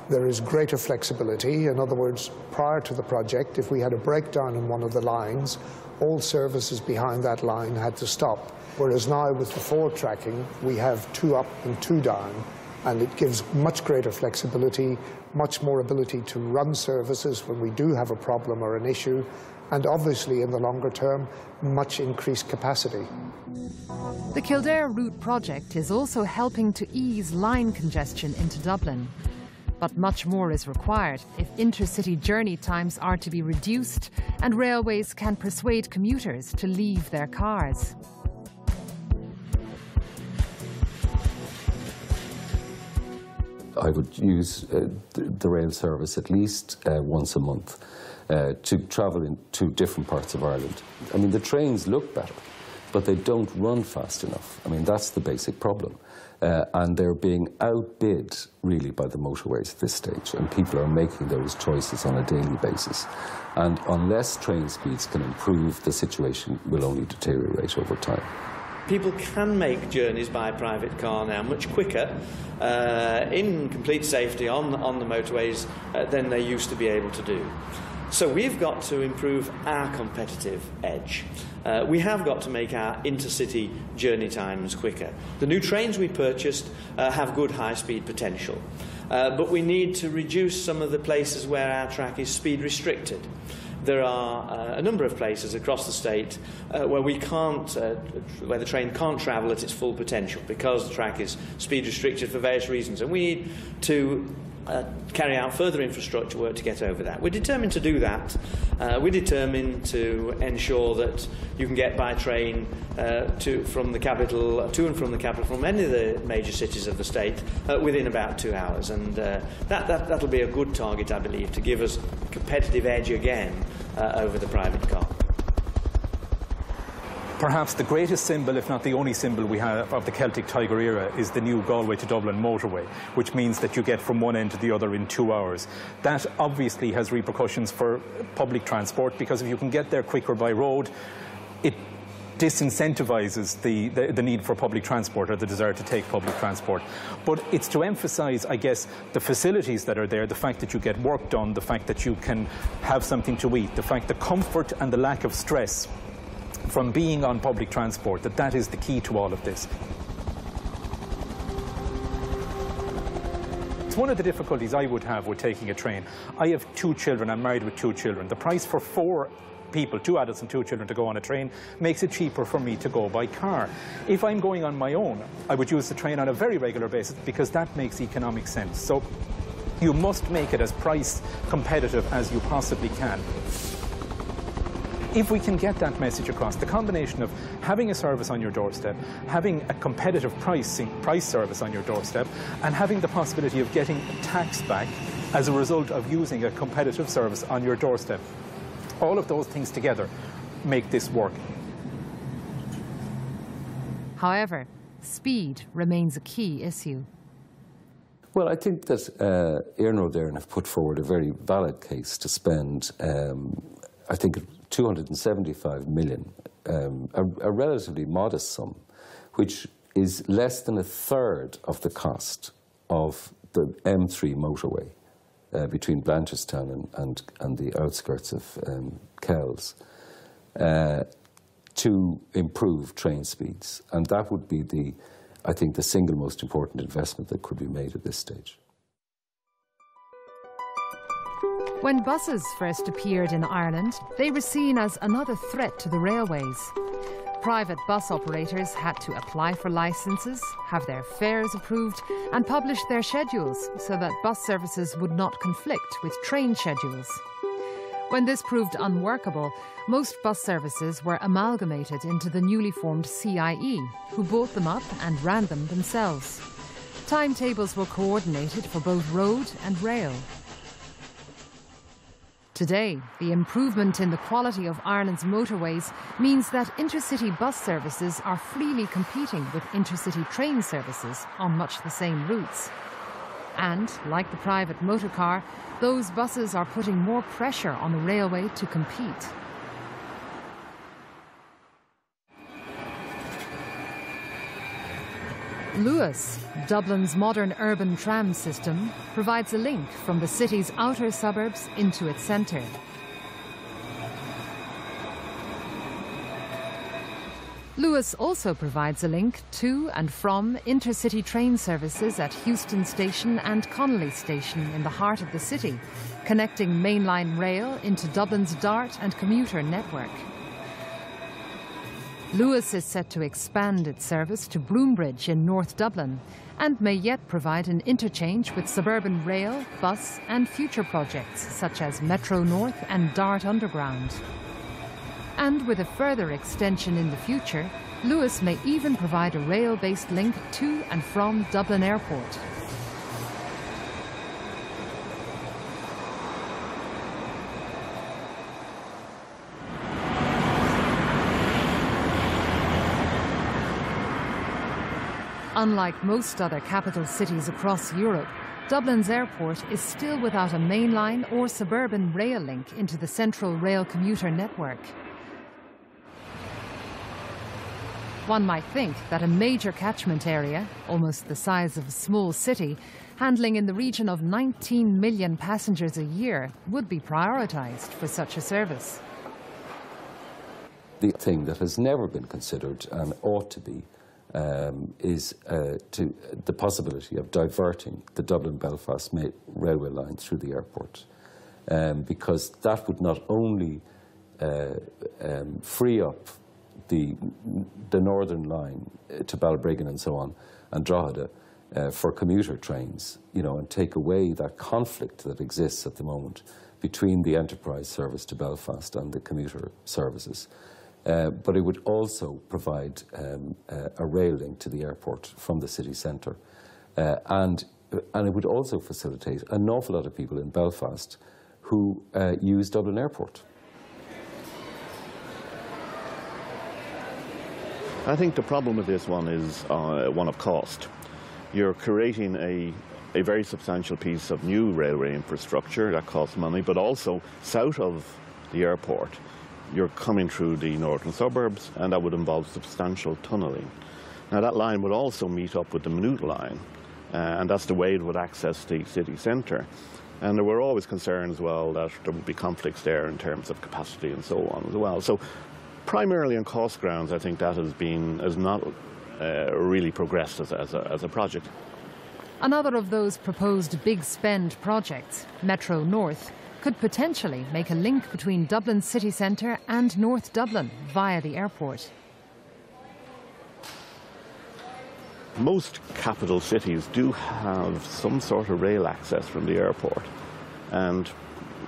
Speaker 13: there is greater flexibility. In other words, prior to the project, if we had a breakdown in one of the lines, all services behind that line had to stop. Whereas now with the forward tracking, we have two up and two down, and it gives much greater flexibility, much more ability to run services when we do have a problem or an issue, and obviously in the longer term, much increased capacity.
Speaker 1: The Kildare Route project is also helping to ease line congestion into Dublin. But much more is required if intercity journey times are to be reduced and railways can persuade commuters to leave their cars.
Speaker 3: I would use uh, the, rail service at least uh, once a month uh, to travel into different parts of Ireland. I mean, the trains look better, but they don't run fast enough. I mean, that's the basic problem. Uh, and they're being outbid really by the motorways at this stage, and people are making those choices on a daily basis. And unless train speeds can improve, the situation will only deteriorate over time
Speaker 9: people can make journeys by private car now much quicker uh, in complete safety on, on the motorways uh, than they used to be able to do. So we've got to improve our competitive edge. Uh, we have got to make our intercity journey times quicker. The new trains we purchased uh, have good high speed potential, uh, but we need to reduce some of the places where our track is speed restricted there are uh, a number of places across the state uh, where we can't, uh, where the train can't travel at its full potential because the track is speed restricted for various reasons, and we need to uh, carry out further infrastructure work to get over that. We're determined to do that. Uh, we're determined to ensure that you can get by train uh, to, from the capital, to and from the capital, from any of the major cities of the state uh, within about two hours. And uh, that, that, that'll be a good target, I believe, to give us a competitive edge again uh, over the private car.
Speaker 11: Perhaps the greatest symbol, if not the only symbol we have of the Celtic Tiger era, is the new Galway to Dublin motorway, which means that you get from one end to the other in two hours. That obviously has repercussions for public transport because if you can get there quicker by road, it disincentivises the, the, the, need for public transport or the desire to take public transport. But it's to emphasise, I guess, the facilities that are there, the fact that you get work done, the fact that you can have something to eat, the fact the comfort and the lack of stress from being on public transport, that that is the key to all of this. It's one of the difficulties I would have with taking a train. I have two children, I'm married with two children. The price for four people, two adults and two children, to go on a train makes it cheaper for me to go by car. If I'm going on my own, I would use the train on a very regular basis because that makes economic sense. So you must make it as price competitive as you possibly can if we can get that message across, the combination of having a service on your doorstep, having a competitive pricing, price service on your doorstep, and having the possibility of getting tax back as a result of using a competitive service on your doorstep, all of those things together make this work.
Speaker 1: However, speed remains a key issue.
Speaker 3: Well, I think that uh, Iarnród have put forward a very valid case to spend, um, I think, 275 million, um, a, a, relatively modest sum, which is less than a third of the cost of the M3 motorway uh, between Blanchardstown and, and, and, the outskirts of um, Kells uh, to improve train speeds. And that would be the, I think, the single most important investment that could be made at this stage.
Speaker 1: When buses first appeared in Ireland, they were seen as another threat to the railways. Private bus operators had to apply for licences, have their fares approved, and publish their schedules so that bus services would not conflict with train schedules. When this proved unworkable, most bus services were amalgamated into the newly formed CIE, who bought them up and ran them themselves. Timetables were coordinated for both road and rail. Today, the improvement in the quality of Ireland's motorways means that intercity bus services are freely competing with intercity train services on much the same routes. And, like the private motor car, those buses are putting more pressure on the railway to compete. Luas, Dublin's modern urban tram system, provides a link from the city's outer suburbs into its centre. Luas also provides a link to and from intercity train services at Heuston Station and Connolly Station in the heart of the city, connecting mainline rail into Dublin's DART and commuter network. Luas is set to expand its service to Broombridge in North Dublin and may yet provide an interchange with suburban rail, bus and future projects such as Metro North and Dart Underground. And with a further extension in the future, Luas may even provide a rail-based link to and from Dublin Airport. Unlike most other capital cities across Europe, Dublin's airport is still without a mainline or suburban rail link into the central rail commuter network. One might think that a major catchment area, almost the size of a small city, handling in the region of 19 million passengers a year, would be prioritised for such a service.
Speaker 3: The thing that has never been considered and ought to be um, is uh, to the possibility of diverting the Dublin-Belfast railway line through the airport, um, because that would not only uh, um, free up the the northern line to Balbriggan and so on, and Drogheda uh, for commuter trains, you know, and take away that conflict that exists at the moment between the enterprise service to Belfast and the commuter services. Uh, but it would also provide um, uh, a rail link to the airport from the city centre. Uh, and, and it would also facilitate an awful lot of people in Belfast who uh, use Dublin Airport.
Speaker 14: I think the problem with this one is uh, one of cost. You're creating a, a very substantial piece of new railway infrastructure that costs money, but also south of the airport you're coming through the northern suburbs, and that would involve substantial tunnelling. Now, that line would also meet up with the Maynooth line, uh, and that's the way it would access the city centre. And there were always concerns, well, that there would be conflicts there in terms of capacity and so on as well. So, primarily on cost grounds, I think that has been has not uh, really progressed as, as, a, as a project.
Speaker 1: Another of those proposed big spend projects, Metro North, could potentially make a link between Dublin city centre and North Dublin via the airport.
Speaker 14: Most capital cities do have some sort of rail access from the airport, and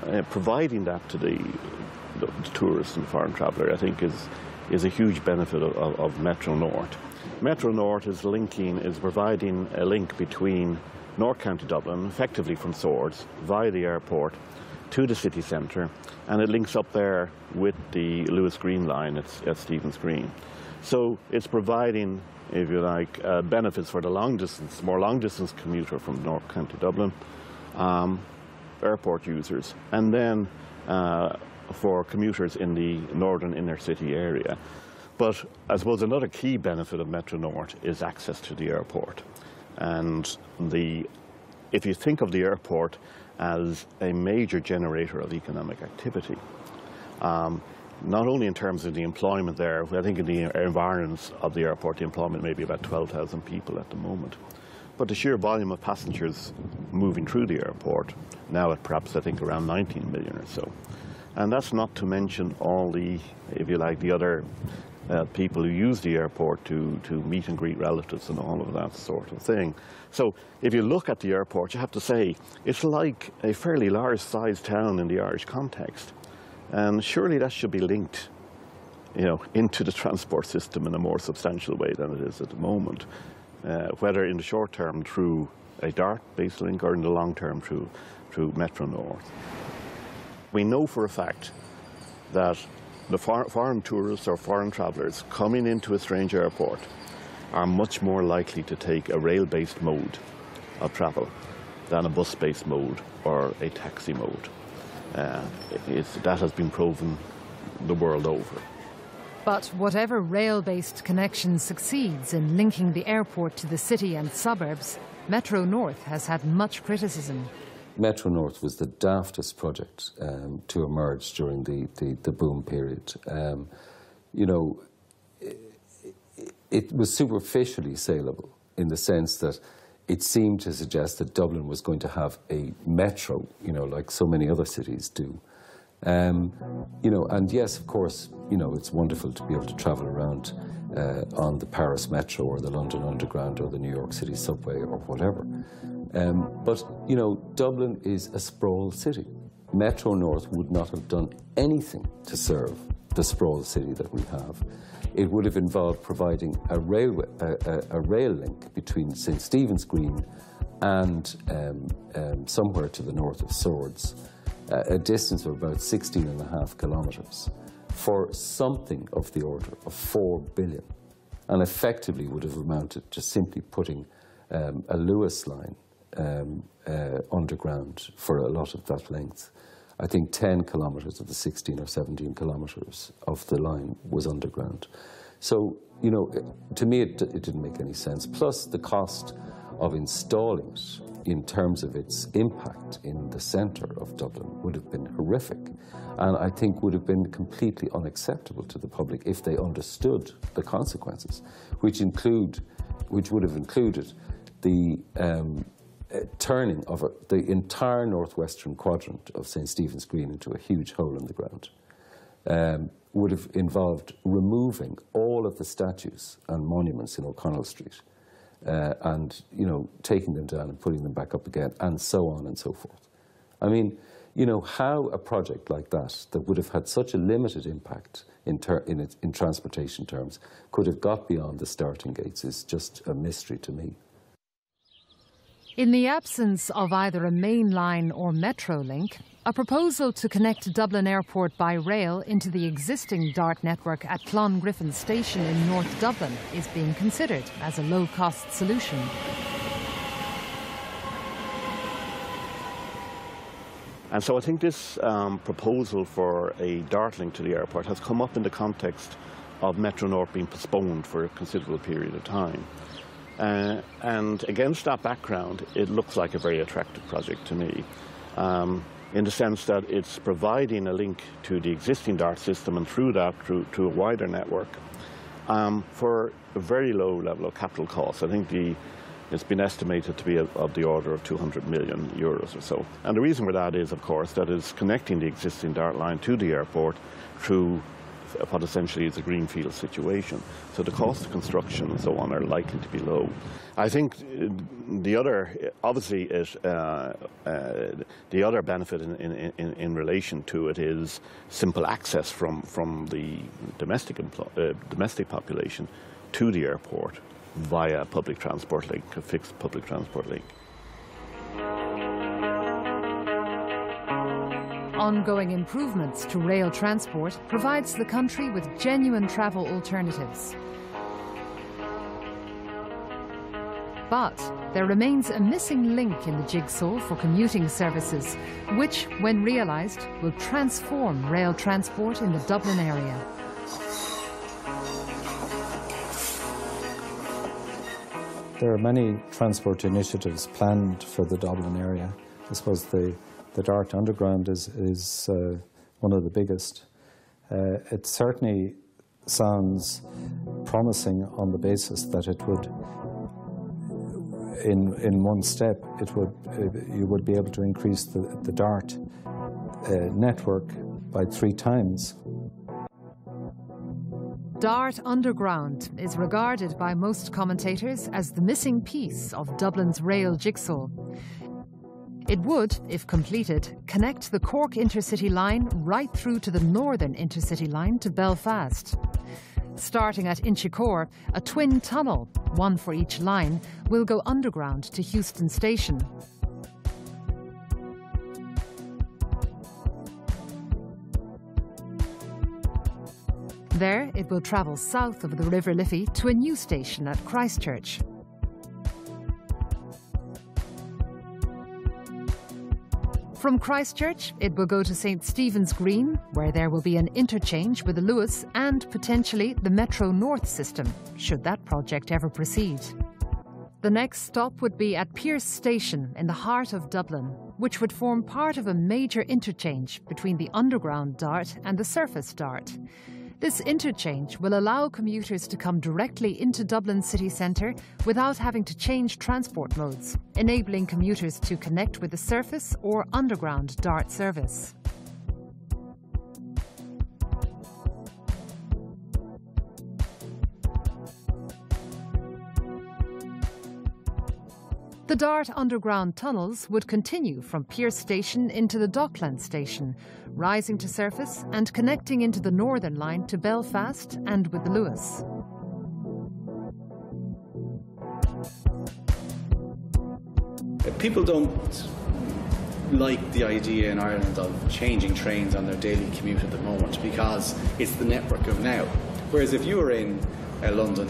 Speaker 14: uh, providing that to the, the, tourist and foreign traveller, I think, is is a huge benefit of, of, of Metro North. Metro North is linking, is providing a link between North County Dublin, effectively from Swords, via the airport, to the city centre and it links up there with the Luas Green line at, at Stephen's Green. So it's providing, if you like, uh, benefits for the long distance, more long distance commuter from North County Dublin, um, airport users, and then uh, for commuters in the northern inner city area. But I suppose another key benefit of Metro North is access to the airport. And the, if you think of the airport as a major generator of economic activity. Um, not only in terms of the employment there, I think in the environs of the airport, the employment may be about 12,000 people at the moment. But the sheer volume of passengers moving through the airport, now at perhaps I think around 19 million or so. And that's not to mention all the, if you like, the other uh, people who use the airport to, to meet and greet relatives and all of that sort of thing. So if you look at the airport, you have to say it's like a fairly large sized town in the Irish context. And surely that should be linked you know, into the transport system in a more substantial way than it is at the moment, uh, whether in the short term through a DART-based link or in the long term through, through Metro North. We know for a fact that the for foreign tourists or foreign travellers coming into a strange airport are much more likely to take a rail-based mode of travel than a bus-based mode or a taxi mode. Uh, that has been proven the world over.
Speaker 1: But whatever rail-based connection succeeds in linking the airport to the city and suburbs, Metro North has had much criticism.
Speaker 3: Metro North was the daftest project um, to emerge during the, the, the boom period. Um, you know, it, it, was superficially saleable in the sense that it seemed to suggest that Dublin was going to have a metro, you know, like so many other cities do. Um, you know, and yes, of course, you know, it's wonderful to be able to travel around uh, on the Paris Metro or the London Underground or the New York City subway or whatever. Um, but, you know, Dublin is a sprawl city. Metro North would not have done anything to serve the sprawl city that we have. It would have involved providing a, railway, a, a, a rail link between St Stephen's Green and um, um, somewhere to the north of Swords, uh, a distance of about 16 and a half kilometres, for something of the order of 4 billion, and effectively would have amounted to simply putting um, a Luas line um, uh, underground for a lot of that length. I think 10 kilometres of the 16 or 17 kilometres of the line was underground. So, you know, to me it, it didn't make any sense. Plus the cost of installing it in terms of its impact in the centre of Dublin would have been horrific and I think would have been completely unacceptable to the public if they understood the consequences, which include, which would have included the um, turning of the entire northwestern quadrant of St. Stephen's Green into a huge hole in the ground. Um, would have involved removing all of the statues and monuments in O'Connell Street uh, and, you know, taking them down and putting them back up again and so on and so forth. I mean, you know, how a project like that, that would have had such a limited impact in, in, in transportation terms, could have got beyond the starting gates is just a mystery to me.
Speaker 1: In the absence of either a main line or metro link, a proposal to connect Dublin Airport by rail into the existing DART network at Clongriffin Station in North Dublin is being considered as a low-cost solution.
Speaker 14: And so I think this um, proposal for a DART link to the airport has come up in the context of Metro North being postponed for a considerable period of time. Uh, and against that background, it looks like a very attractive project to me, um, in the sense that it's providing a link to the existing DART system and through that through to a wider network um, for a very low level of capital cost. I think the, it's been estimated to be of the order of 200 million euros or so. And the reason for that is, of course, that it's connecting the existing DART line to the airport through what essentially is a greenfield situation. So the cost of construction and so on are likely to be low. I think uh, the other, obviously, it, uh, uh, the other benefit in, in, in, relation to it is simple access from, from the domestic, uh, domestic population to the airport via public transport link, a fixed public transport link.
Speaker 1: Ongoing improvements to rail transport provides the country with genuine travel alternatives. But there remains a missing link in the jigsaw for commuting services, which, when realised, will transform rail transport in the Dublin area.
Speaker 2: There are many transport initiatives planned for the Dublin area. I suppose the the Dart Underground is, is uh, one of the biggest. Uh, it certainly sounds promising on the basis that it would, in, in one step, it would, you would be able to increase the, the DART uh, network by three times.
Speaker 1: DART Underground is regarded by most commentators as the missing piece of Dublin's rail jigsaw. It would, if completed, connect the Cork Intercity line right through to the Northern Intercity line to Belfast. Starting at Inchicore, a twin tunnel, one for each line, will go underground to Heuston Station. There, it will travel south of the River Liffey to a new station at Christchurch. From Christchurch, it will go to St Stephen's Green, where there will be an interchange with the Luas and potentially the Metro North system, should that project ever proceed. The next stop would be at Pearse Station in the heart of Dublin, which would form part of a major interchange between the underground DART and the surface DART. This interchange will allow commuters to come directly into Dublin city centre without having to change transport modes, enabling commuters to connect with the surface or underground DART service. The Dart underground tunnels would continue from Pearse Station into the Dockland Station, rising to surface and connecting into the Northern Line to Belfast and with Luas.
Speaker 8: People don't like the idea in Ireland of changing trains on their daily commute at the moment because it's the network of now. Whereas if you were in uh, London,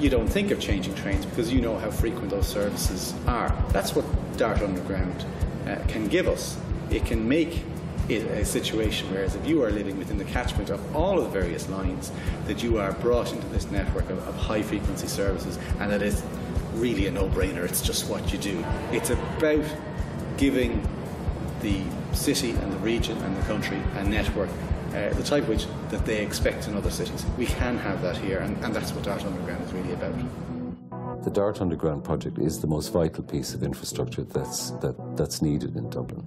Speaker 8: you don't think of changing trains because you know how frequent those services are. That's what Dart Underground uh, can give us. It can make it a situation whereas if you are living within the catchment of all of the various lines, that you are brought into this network of, of high frequency services and that is really a no-brainer. It's just what you do. It's about giving the city and the region and the country a network uh, the type which that they expect in other cities. We can have that here, and, and that's what Dart Underground is really about.
Speaker 3: The Dart Underground project is the most vital piece of infrastructure that's, that, that's needed in Dublin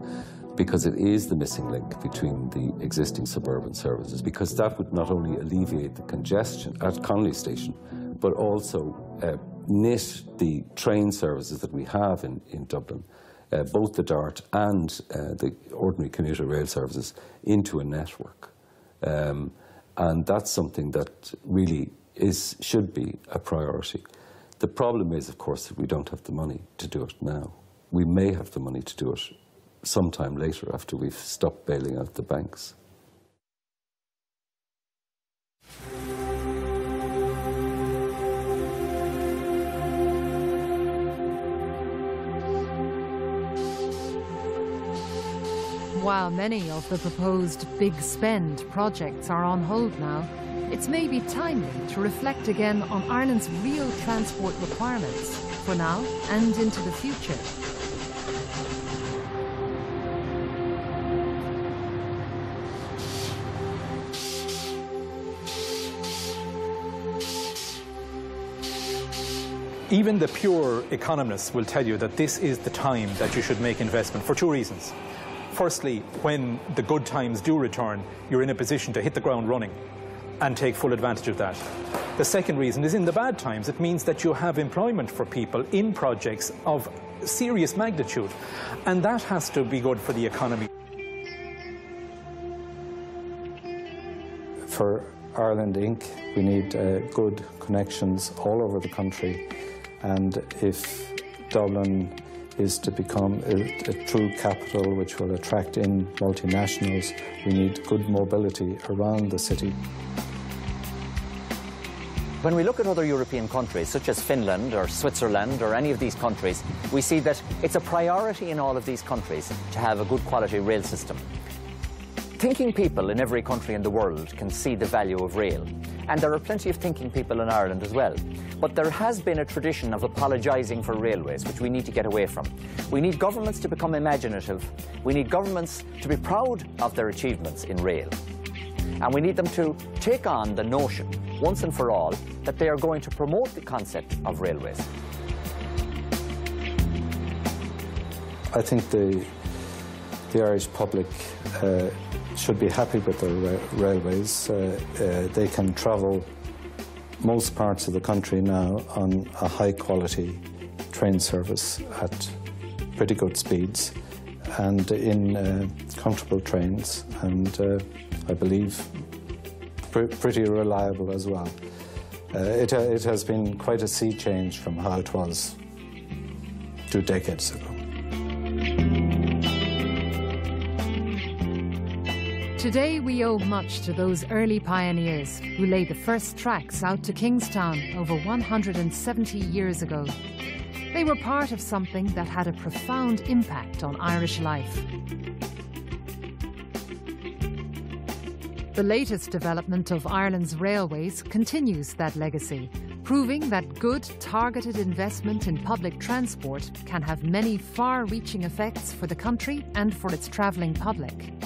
Speaker 3: because it is the missing link between the existing suburban services, because that would not only alleviate the congestion at Connolly Station, but also uh, knit the train services that we have in, in Dublin, uh, both the DART and uh, the ordinary commuter rail services, into a network. Um, and that's something that really is, should be a priority. The problem is, of course, that we don't have the money to do it now. We may have the money to do it sometime later after we've stopped bailing out the banks.
Speaker 1: While many of the proposed big spend projects are on hold now, it's maybe timely to reflect again on Ireland's real transport requirements for now and into the future.
Speaker 11: Even the pure economists will tell you that this is the time that you should make investment for two reasons. Firstly, when the good times do return, you're in a position to hit the ground running and take full advantage of that. The second reason is in the bad times, it means that you have employment for people in projects of serious magnitude, and that has to be good for the economy.
Speaker 2: For Ireland Inc., we need uh, good connections all over the country, and if Dublin is to become a, a, true capital which will attract in multinationals. We need good mobility around the city.
Speaker 12: When we look at other European countries, such as Finland or Switzerland or any of these countries, we see that it's a priority in all of these countries to have a good quality rail system. Thinking people in every country in the world can see the value of rail. And there are plenty of thinking people in Ireland as well. But there has been a tradition of apologising for railways, which we need to get away from. We need governments to become imaginative. We need governments to be proud of their achievements in rail. And we need them to take on the notion, once and for all, that they are going to promote the concept of railways.
Speaker 2: I think the, the Irish public uh, should be happy with their ra railways. Uh, uh, they can travel most parts of the country now on a high quality train service at pretty good speeds and in uh, comfortable trains and uh, I believe pr pretty reliable as well. Uh, it, it has been quite a sea change from how it was two decades ago.
Speaker 1: Today we owe much to those early pioneers who laid the first tracks out to Kingstown over 170 years ago. They were part of something that had a profound impact on Irish life. The latest development of Ireland's railways continues that legacy, proving that good, targeted investment in public transport can have many far reaching effects for the country and for its travelling public.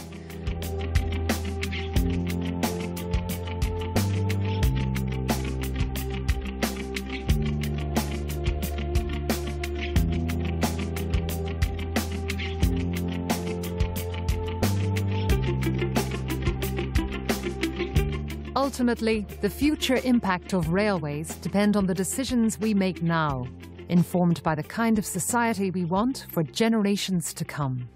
Speaker 1: Ultimately, the future impact of railways depend on the decisions we make now. informed by the kind of society we want for generations to come.